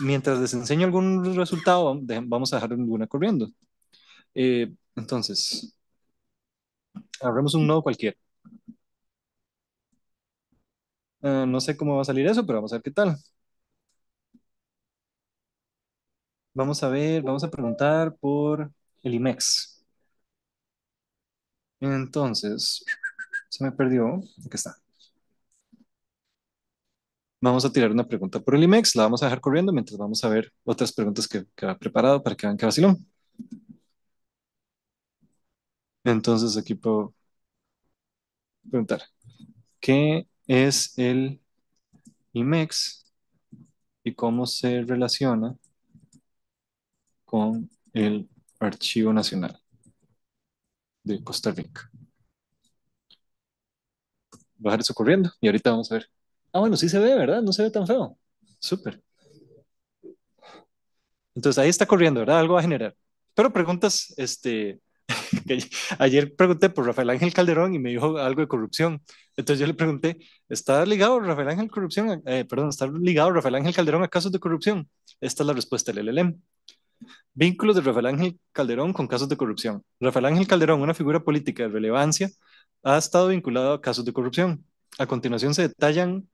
mientras les enseño algún resultado, vamos a dejar una corriendo. entonces, agarremos un nodo cualquiera. Ah, no sé cómo va a salir eso, pero vamos a ver qué tal. Vamos a ver, vamos a preguntar por el IMEX. Entonces, se me perdió. Aquí está. Vamos a tirar una pregunta por el IMEX, la vamos a dejar corriendo mientras vamos a ver otras preguntas que, ha preparado para que vean que vacilón. Entonces aquí puedo preguntar, ¿qué es el IMEX y cómo se relaciona con el Archivo Nacional de Costa Rica? Dejar eso corriendo y ahorita vamos a ver. Ah, bueno, sí se ve, ¿verdad? No se ve tan feo. Súper. Entonces ahí está corriendo, ¿verdad? Algo va a generar. Pero preguntas, este, ayer pregunté por Rafael Ángel Calderón y me dijo algo de corrupción. Entonces yo le pregunté, ¿está ligado Rafael Ángel corrupción? Eh, perdón, ¿está ligado Rafael Ángel Calderón a casos de corrupción? Esta es la respuesta del LLM. Vínculos de Rafael Ángel Calderón con casos de corrupción. Rafael Ángel Calderón, una figura política de relevancia, ha estado vinculado a casos de corrupción. A continuación se detallan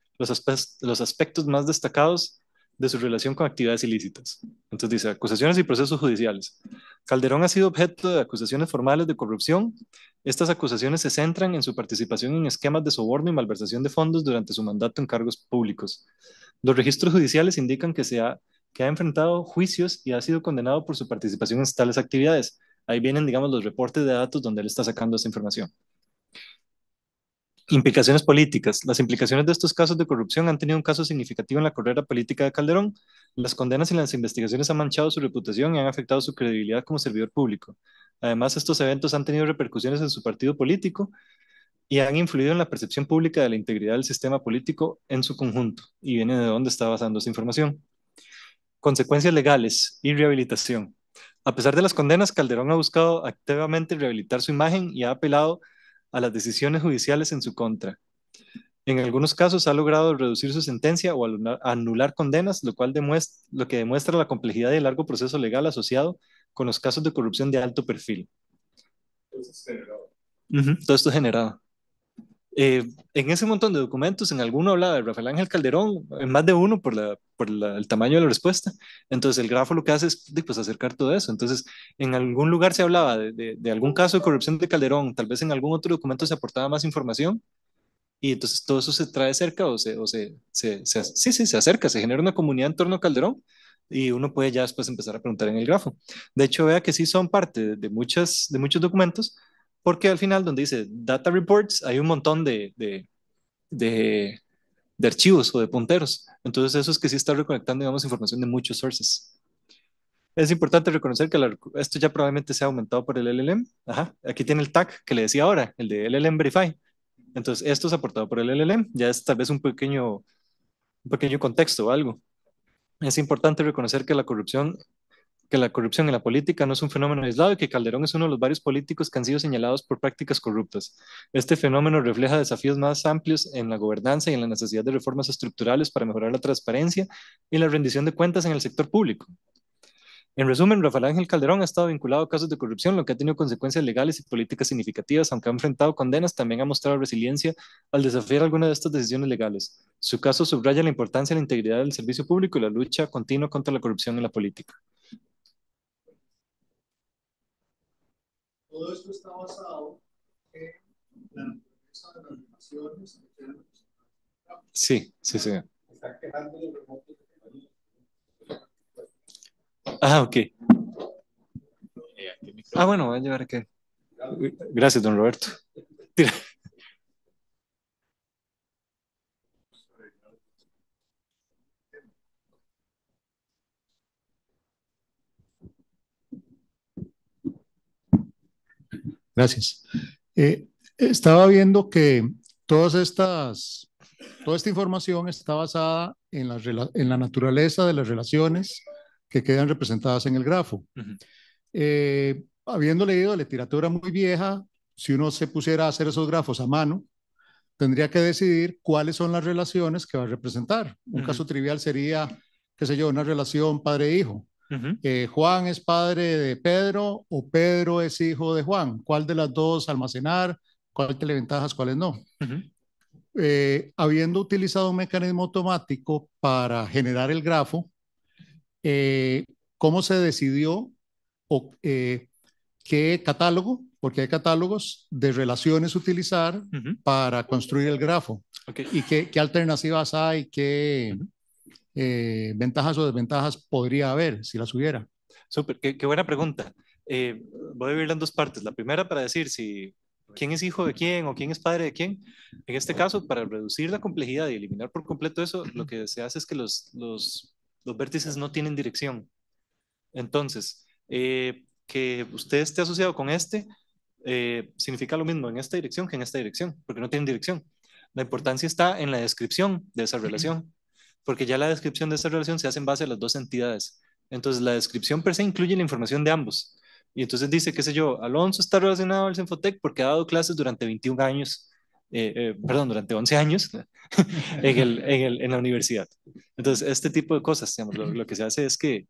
los, aspectos más destacados de su relación con actividades ilícitas. Entonces dice, acusaciones y procesos judiciales. Calderón ha sido objeto de acusaciones formales de corrupción. Estas acusaciones se centran en su participación en esquemas de soborno y malversación de fondos durante su mandato en cargos públicos. Los registros judiciales indican que, se ha, que ha enfrentado juicios y ha sido condenado por su participación en tales actividades. Ahí vienen, digamos, los reportes de datos donde él está sacando esa información. Implicaciones políticas. Las implicaciones de estos casos de corrupción han tenido un caso significativo en la carrera política de Calderón. Las condenas y las investigaciones han manchado su reputación y han afectado su credibilidad como servidor público. Además, estos eventos han tenido repercusiones en su partido político y han influido en la percepción pública de la integridad del sistema político en su conjunto. Y viene de dónde está basando esa información. Consecuencias legales y rehabilitación. A pesar de las condenas, Calderón ha buscado activamente rehabilitar su imagen y ha apelado a las decisiones judiciales en su contra. En algunos casos ha logrado reducir su sentencia o anular condenas, lo, cual demuestra, lo que demuestra la complejidad y el largo proceso legal asociado con los casos de corrupción de alto perfil. Todo esto es generado. Eh, en ese montón de documentos, en alguno hablaba de Rafael Ángel Calderón, en más de uno por, el tamaño de la respuesta. Entonces, el grafo lo que hace es pues, acercar todo eso. Entonces, en algún lugar se hablaba de, algún caso de corrupción de Calderón, tal vez en algún otro documento se aportaba más información, y entonces todo eso se trae cerca o se, sí, sí, se acerca, se genera una comunidad en torno a Calderón y uno puede ya después empezar a preguntar en el grafo. De hecho, vea que sí son parte de, muchas, de muchos documentos, porque al final donde dice Data Reports hay un montón de, de, de, archivos o de punteros. Entonces eso es que sí está recolectando, digamos, información de muchos sources. Es importante reconocer que esto ya probablemente se ha aumentado por el LLM. Ajá, aquí tiene el tag que le decía ahora, el de LLM Verify. Entonces, esto es aportado por el LLM. Ya es tal vez un pequeño, un pequeño contexto o algo. Es importante reconocer que la corrupción que la corrupción en la política no es un fenómeno aislado y que Calderón es uno de los varios políticos que han sido señalados por prácticas corruptas. Este fenómeno refleja desafíos más amplios en la gobernanza y en la necesidad de reformas estructurales para mejorar la transparencia y la rendición de cuentas en el sector público. En resumen, Rafael Ángel Calderón ha estado vinculado a casos de corrupción, lo que ha tenido consecuencias legales y políticas significativas, aunque ha enfrentado condenas, también ha mostrado resiliencia al desafiar algunas de estas decisiones legales. Su caso subraya la importancia de la integridad del servicio público y la lucha continua contra la corrupción en la política. Todo esto está basado en la naturaleza de las relaciones. Sí, sí, sí. Ah, ok. Ah, bueno, voy a llevar aquí. Gracias, don Roberto. Gracias. Eh, estaba viendo que todas estas, toda esta información está basada en la, en la naturaleza de las relaciones que quedan representadas en el grafo. Eh, habiendo leído literatura muy vieja, si uno se pusiera a hacer esos grafos a mano, tendría que decidir cuáles son las relaciones que va a representar. Un caso trivial sería, qué sé yo, una relación padre-hijo. Eh, Juan es padre de Pedro o Pedro es hijo de Juan. ¿Cuál de las dos almacenar? ¿Cuál tiene ventajas? ¿Cuáles no? Eh, habiendo utilizado un mecanismo automático para generar el grafo, eh, ¿cómo se decidió o qué catálogo porque hay catálogos de relaciones utilizar Ujú, para construir el grafo. ok. ¿Y qué, qué alternativas hay? ¿Qué eh, ventajas o desventajas podría haber si las hubiera? Súper, qué, qué buena pregunta. Eh, voy a dividirla en dos partes. La primera para decir si quién es hijo de quién o quién es padre de quién. En este caso, para reducir la complejidad y eliminar por completo eso, lo que se hace es que los, los, los vértices no tienen dirección. Entonces, eh, que usted esté asociado con este eh, significa lo mismo en esta dirección que en esta dirección, porque no tienen dirección. La importancia está en la descripción de esa relación, porque ya la descripción de esa relación se hace en base a las dos entidades. Entonces, la descripción per se incluye la información de ambos. Y entonces dice, qué sé yo, Alonso está relacionado al Senfotec porque ha dado clases durante 21 años, eh, eh, perdón, durante 11 años en, el, en, el, en, la universidad. Entonces, este tipo de cosas, digamos, lo, lo que se hace es que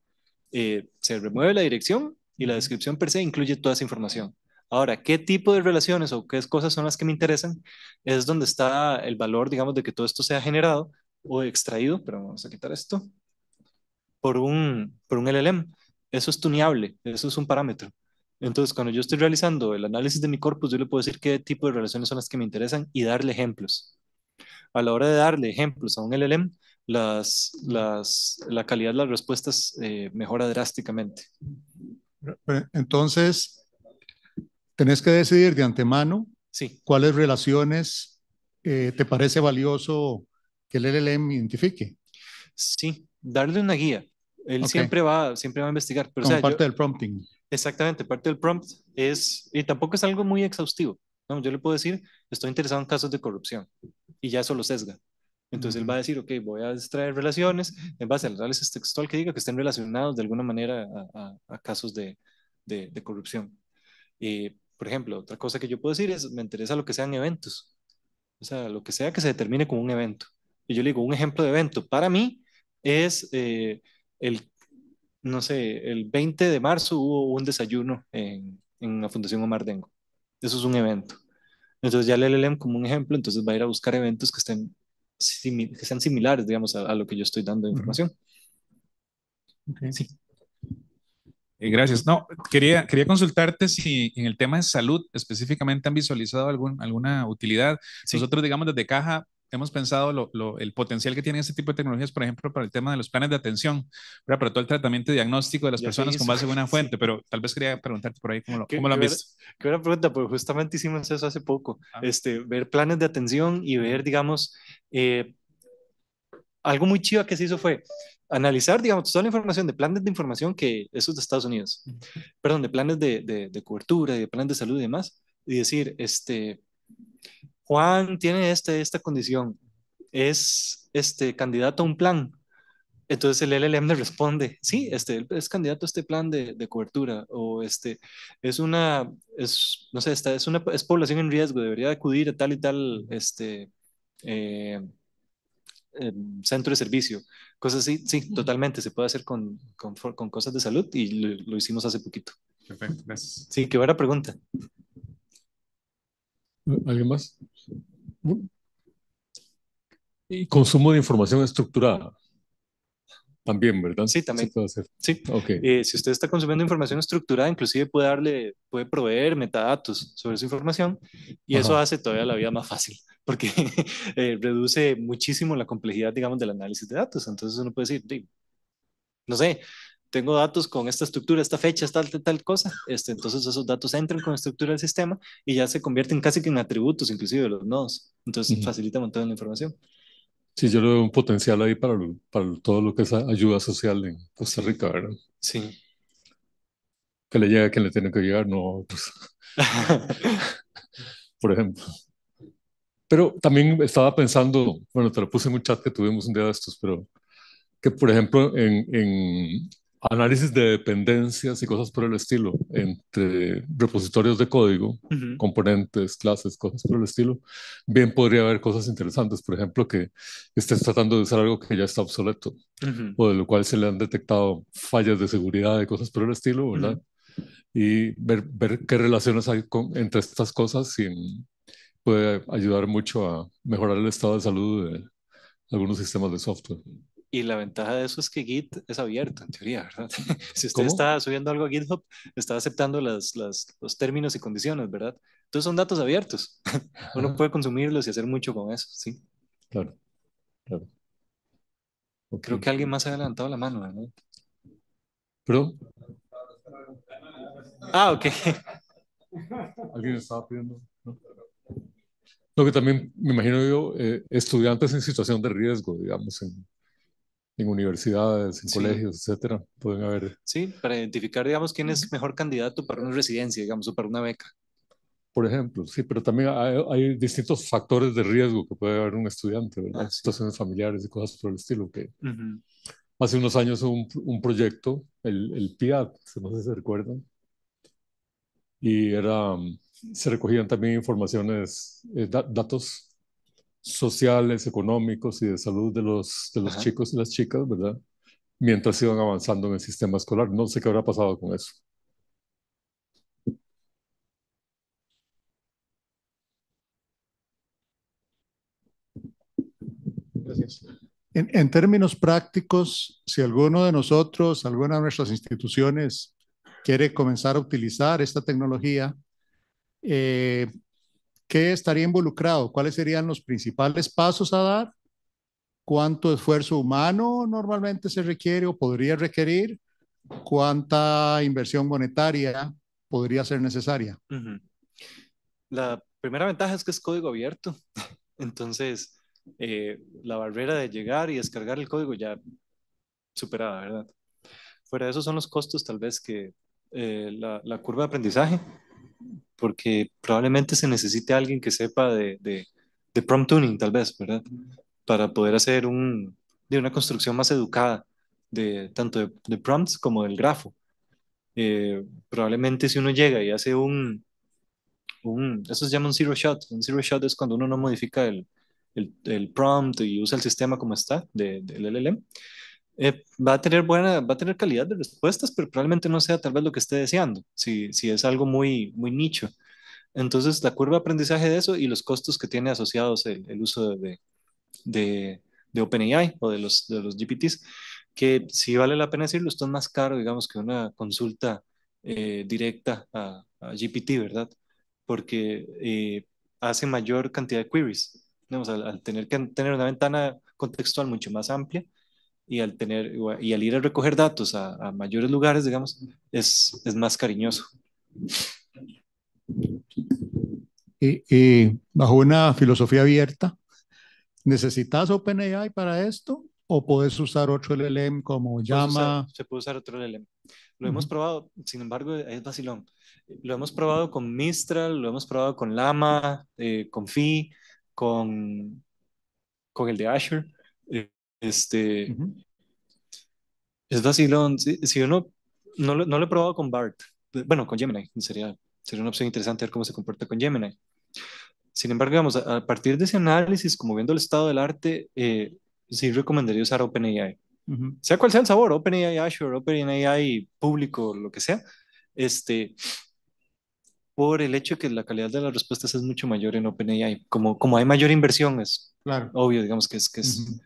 eh, se remueve la dirección y la descripción per se incluye toda esa información. Ahora, ¿qué tipo de relaciones o qué cosas son las que me interesan? Es donde está el valor, digamos, de que todo esto sea generado o extraído, pero vamos a quitar esto, por un, por un LLM. Eso es tuneable, eso es un parámetro. Entonces, cuando yo estoy realizando el análisis de mi corpus, yo le puedo decir qué tipo de relaciones son las que me interesan y darle ejemplos. A la hora de darle ejemplos a un LLM, las, las, la calidad de las respuestas eh, mejora drásticamente. Entonces, tenés que decidir de antemano sí. cuáles relaciones eh, te parece valioso que el LLM identifique. Sí, darle una guía. Él okay. siempre, va, siempre va a investigar. Pero, Como o sea, parte yo, del prompting. Exactamente, parte del prompt es, y tampoco es algo muy exhaustivo. ¿no? Yo le puedo decir, estoy interesado en casos de corrupción, y ya eso lo sesga. Entonces uh -huh. él va a decir, ok, voy a extraer relaciones en base al análisis textual que diga que estén relacionados de alguna manera a, a, a casos de, de, de corrupción. Y, por ejemplo, otra cosa que yo puedo decir es, me interesa lo que sean eventos. O sea, lo que sea que se determine como un evento. Y yo le digo, un ejemplo de evento para mí es eh, el, no sé, el 20 de marzo hubo un desayuno en, en la Fundación Omar Dengo. Eso es un evento. Entonces ya le LLM como un ejemplo, entonces va a ir a buscar eventos que estén que sean similares, digamos, a, a, lo que yo estoy dando de información. Okay. Sí. Eh, gracias. No, quería, quería consultarte si en el tema de salud específicamente han visualizado algún, alguna utilidad. Sí. Nosotros, digamos, desde Caja hemos pensado lo, lo, el potencial que tiene este tipo de tecnologías, por ejemplo, para el tema de los planes de atención, ¿verdad? para todo el tratamiento diagnóstico de las Ya personas con base en una fuente, Sí. pero tal vez quería preguntarte por ahí cómo lo, cómo lo han qué visto. Qué buena pregunta, pues justamente hicimos eso hace poco. Ah. Este, ver planes de atención y ver, digamos, eh, algo muy chido que se hizo fue analizar, digamos, toda la información de planes de información que esos de Estados Unidos, perdón, de planes de, de, de cobertura y de planes de salud y demás, y decir, este, Juan tiene esta, esta condición, es este candidato a un plan. Entonces el LLM le responde, sí, este es candidato a este plan de, de cobertura o este es una, es, no sé, esta es una es población en riesgo, debería acudir a tal y tal este, eh, eh, centro de servicio, cosas así, sí, totalmente, se puede hacer con, con, con cosas de salud y lo, lo hicimos hace poquito. Perfecto, gracias. Sí, qué buena pregunta. ¿Alguien más? Y consumo de información estructurada. También, ¿verdad? Sí, también. Se puede hacer. Sí, Ok. Eh, si usted está consumiendo información estructurada, inclusive puede darle, puede proveer metadatos sobre esa información y eso Ajá. hace todavía la vida más fácil porque eh, reduce muchísimo la complejidad, digamos, del análisis de datos. Entonces uno puede decir, "Di, no sé, tengo datos con esta estructura, esta fecha, tal, tal, tal cosa. Este, entonces esos datos entran con la estructura del sistema y ya se convierten casi que en atributos, inclusive de los nodos. Entonces Ujú. facilita un montón la información. Sí, yo le veo un potencial ahí para, lo- para todo lo que es ayuda social en Costa. Rica, ¿verdad? Sí. Que le llegue a quien le tiene que llegar, no otros, por ejemplo. Pero también estaba pensando, bueno, te lo puse en un chat que tuvimos un día de estos, pero que, por ejemplo, en, en análisis de dependencias y cosas por el estilo, entre repositorios de código, Ujú. componentes, clases, cosas por el estilo, bien podría haber cosas interesantes, por ejemplo, que estés tratando de usar algo que ya está obsoleto, Ujú. o de lo cual se le han detectado fallas de seguridad y cosas por el estilo, ¿verdad? Y ver, ver qué relaciones hay con, entre estas cosas y puede ayudar mucho a mejorar el estado de salud de algunos sistemas de software. Y la ventaja de eso es que Git es abierto, en teoría, ¿verdad? si usted ¿Cómo? está subiendo algo a GitHub, está aceptando las, las, los términos y condiciones, ¿verdad? Entonces son datos abiertos. Uno Ajá. puede consumirlos y hacer mucho con eso, sí. Claro, claro. Ok. Creo que alguien más ha levantado la mano, ¿verdad? Pero Ah, ok. alguien estaba pidiendo. ¿no? Lo que también me imagino yo, eh, estudiantes en situación de riesgo, digamos, en, en universidades, en Sí. colegios, etcétera, pueden haber, Sí, para identificar, digamos, quién es mejor candidato para una residencia, digamos, o para una beca. por ejemplo, sí, pero también hay, hay distintos factores de riesgo que puede haber un estudiante, ¿verdad? Ah, sí. Situaciones familiares y cosas por el estilo, que Ujú. hace unos años hubo un, un proyecto, el, el PIAT, no sé si se recuerdan, y era, se recogían también informaciones, eh, da- datos sociales, económicos y de salud de los, de los Ajá. chicos y las chicas, ¿verdad? Mientras iban avanzando en el sistema escolar. No sé qué habrá pasado con eso. Gracias. En, en términos prácticos, si alguno de nosotros, alguna de nuestras instituciones quiere comenzar a utilizar esta tecnología, eh, ¿qué estaría involucrado? ¿Cuáles serían los principales pasos a dar? ¿Cuánto esfuerzo humano normalmente se requiere o podría requerir? ¿Cuánta inversión monetaria podría ser necesaria? La primera ventaja es que es código abierto. Entonces, eh, la barrera de llegar y descargar el código ya superada, ¿verdad? Fuera de eso son los costos, tal vez que eh, la, la curva de aprendizaje, porque probablemente se necesite alguien que sepa de, de, de prompt tuning, tal vez, ¿verdad? Para poder hacer un, de una construcción más educada de tanto de, de prompts como del grafo. Eh, probablemente si uno llega y hace un, un, eso se llama un zero shot. Un zero shot es cuando uno no modifica el, el, el prompt y usa el sistema como está de- del LLM. Eh, va a tener buena, va a tener calidad de respuestas, pero probablemente no sea tal vez lo que esté deseando, si, si es algo muy, muy nicho. Entonces, la curva de aprendizaje de eso y los costos que tiene asociados el, el uso de, de, de OpenAI o de los, de los GPTs, que si vale la pena decirlo, esto es más caro, digamos, que una consulta eh, directa a, a GPT, ¿verdad? Porque eh, hace mayor cantidad de queries, digamos, al, al tener que tener una ventana contextual mucho más amplia y al tener y al ir a recoger datos a, a mayores lugares, digamos, es, es más cariñoso. Y, y bajo una filosofía abierta, ¿necesitas OpenAI para esto? ¿O puedes usar otro LLM como Llama? se puede usar otro LLM. Lo hemos probado, sin embargo, es vacilón. Lo hemos probado con Mistral, lo hemos probado con Llama, eh, con Phi, con, con el de Azure. Este, Ujú. es vacilón. Si, si uno no lo, no lo he probado con BART, bueno, con Gemini, sería, sería una opción interesante ver cómo se comporta con Gemini. Sin embargo, digamos, a, a partir de ese análisis, como viendo el estado del arte, eh, sí recomendaría usar OpenAI. Ujú. sea cual sea el sabor, OpenAI Azure, OpenAI público, lo que sea, este, por el hecho de que la calidad de las respuestas es mucho mayor en OpenAI. Como, como hay mayor inversión, es Claro. obvio, digamos que es, que es, Ujú.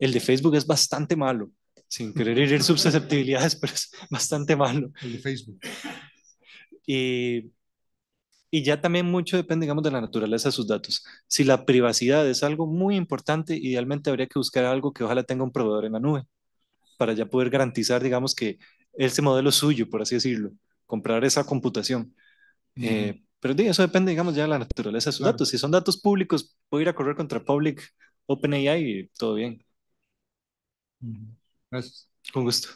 el de Facebook es bastante malo, sin querer herir susceptibilidades, pero es bastante malo. El de Facebook. Y, y ya también mucho depende, digamos, de la naturaleza de sus datos. Si la privacidad es algo muy importante, idealmente habría que buscar algo que ojalá tenga un proveedor en la nube para ya poder garantizar, digamos, que ese modelo es suyo, por así decirlo, comprar esa computación. Eh, pero de eso depende, digamos, ya de la naturaleza de sus Claro. datos. Si son datos públicos, puedo ir a correr contra Public OpenAI y todo bien. Gracias. con gusto.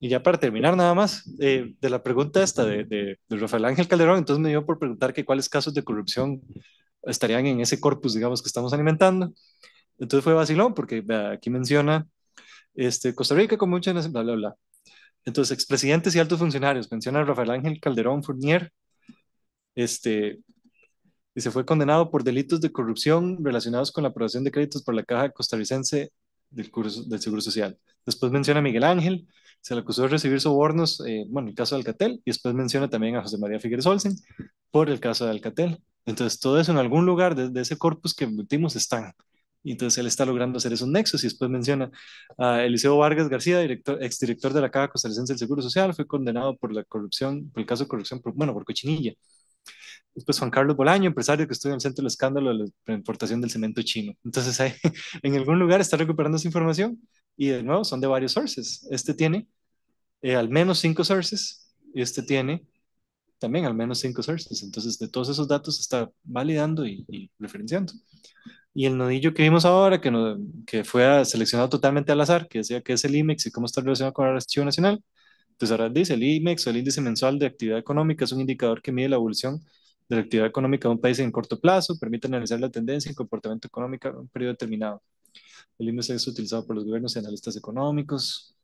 Y ya para terminar nada más, eh, de la pregunta esta de, de, de Rafael Ángel Calderón, entonces me dio por preguntar que cuáles casos de corrupción estarían en ese corpus, digamos, que estamos alimentando. Entonces fue vacilón, porque aquí menciona este, Costa Rica con muchas, bla, bla, bla. Entonces, expresidentes y altos funcionarios, menciona Rafael Ángel Calderón Fournier, este, y se fue condenado por delitos de corrupción relacionados con la aprobación de créditos por la Caja Costarricense del, curso, del Seguro Social. Después menciona a Miguel Ángel, se le acusó de recibir sobornos, eh, bueno, el caso de Alcatel, y después menciona también a José María Figueres Olsen por el caso de Alcatel. Entonces, todo eso en algún lugar de, de ese corpus que emitimos están. Y entonces él está logrando hacer esos nexos y después menciona a Eliseo Vargas García, director, exdirector de la Caja Costarricense del Seguro Social, fue condenado por la corrupción, por el caso de corrupción, bueno, por cochinilla. Después Juan Carlos Bolaño, empresario que estuvo en el centro del escándalo de la importación del cemento chino. Entonces ahí, en algún lugar está recuperando esa información y de nuevo son de varios sources. Este tiene eh, al menos cinco sources y este tiene también al menos cinco sources. Entonces de todos esos datos está validando y, referenciando. Y el nodillo que vimos ahora, que, no, que fue seleccionado totalmente al azar, que decía que es el IMEX y cómo está relacionado con el Archivo Nacional, entonces ahora dice, el IMEX o el índice mensual de actividad económica es un indicador que mide la evolución de la actividad económica de un país en corto plazo, permite analizar la tendencia y comportamiento económico en un periodo determinado. El índice es utilizado por los gobiernos y analistas económicos.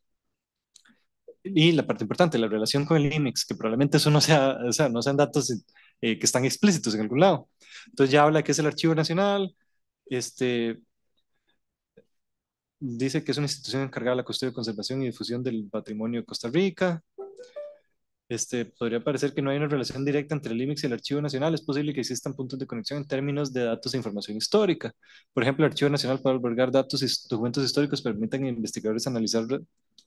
Y la parte importante, la relación con el IMEX, que probablemente eso no sea, o sea, no sean datos eh, que están explícitos en algún lado. Entonces ya habla que es el Archivo Nacional, este, dice que es una institución encargada de la custodia, conservación y difusión del patrimonio de Costa Rica. Este, podría parecer que no hay una relación directa entre el IMEX y el Archivo Nacional. Es posible que existan puntos de conexión en términos de datos e información histórica. Por ejemplo, el Archivo Nacional puede albergar datos y documentos históricos que permitan a investigadores analizar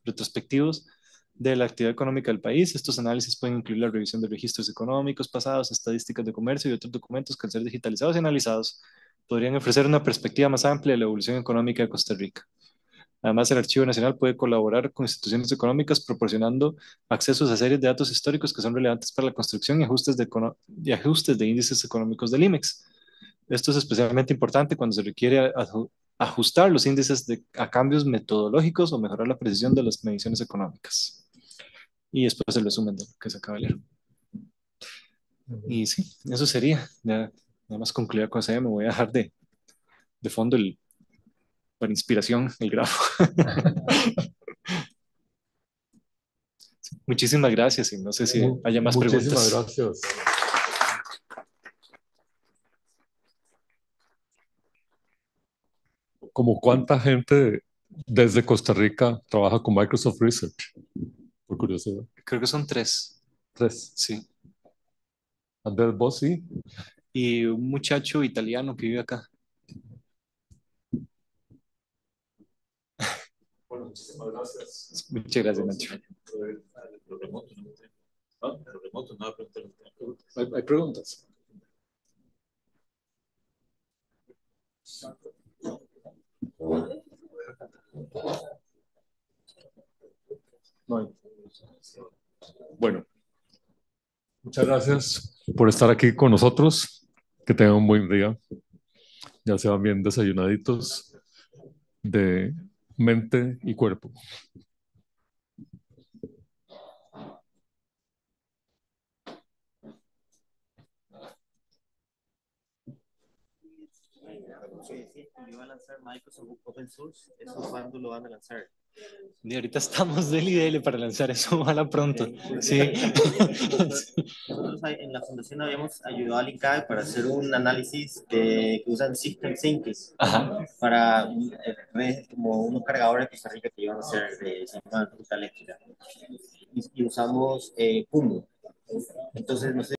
retrospectivos de la actividad económica del país. Estos análisis pueden incluir la revisión de registros económicos pasados, estadísticas de comercio y otros documentos que al ser digitalizados y analizados podrían ofrecer una perspectiva más amplia de la evolución económica de Costa Rica. Además, el Archivo Nacional puede colaborar con instituciones económicas proporcionando accesos a series de datos históricos que son relevantes para la construcción y ajustes de, y ajustes de índices económicos del IMEX. Esto es especialmente importante cuando se requiere ajustar los índices a cambios metodológicos o mejorar la precisión de las mediciones económicas. Y después el resumen de lo que se acaba de leer. Y sí, eso sería. Ya, nada más concluir con eso, me voy a dejar de, de fondo el, para inspiración el grafo. Muchísimas gracias y no sé si haya más preguntas. Muchísimas gracias. ¿Como cuánta gente desde Costa Rica trabaja con Microsoft Research? Por curiosidad. Creo que son tres. Tres. Sí. Andrés, vos sí. Y un muchacho italiano que vive acá. Bueno, muchísimas gracias. Muchas gracias, Nacho. ¿Hay, hay preguntas? Bueno, muchas gracias por estar aquí con nosotros. Que tengan un buen día. Ya se van bien desayunaditos de mente y cuerpo. iba a lanzar Microsoft Open Source, ¿eso cuándo lo van a lanzar? Y ahorita estamos del y para lanzar eso, ojalá pronto. Sí. Nosotros en la fundación habíamos ayudado al INCAE para hacer un análisis de, que usan System Sync para eh, como unos cargadores de Costa Rica que iban a ser de ruta eléctrica. Y, y usamos eh, Entonces, no sé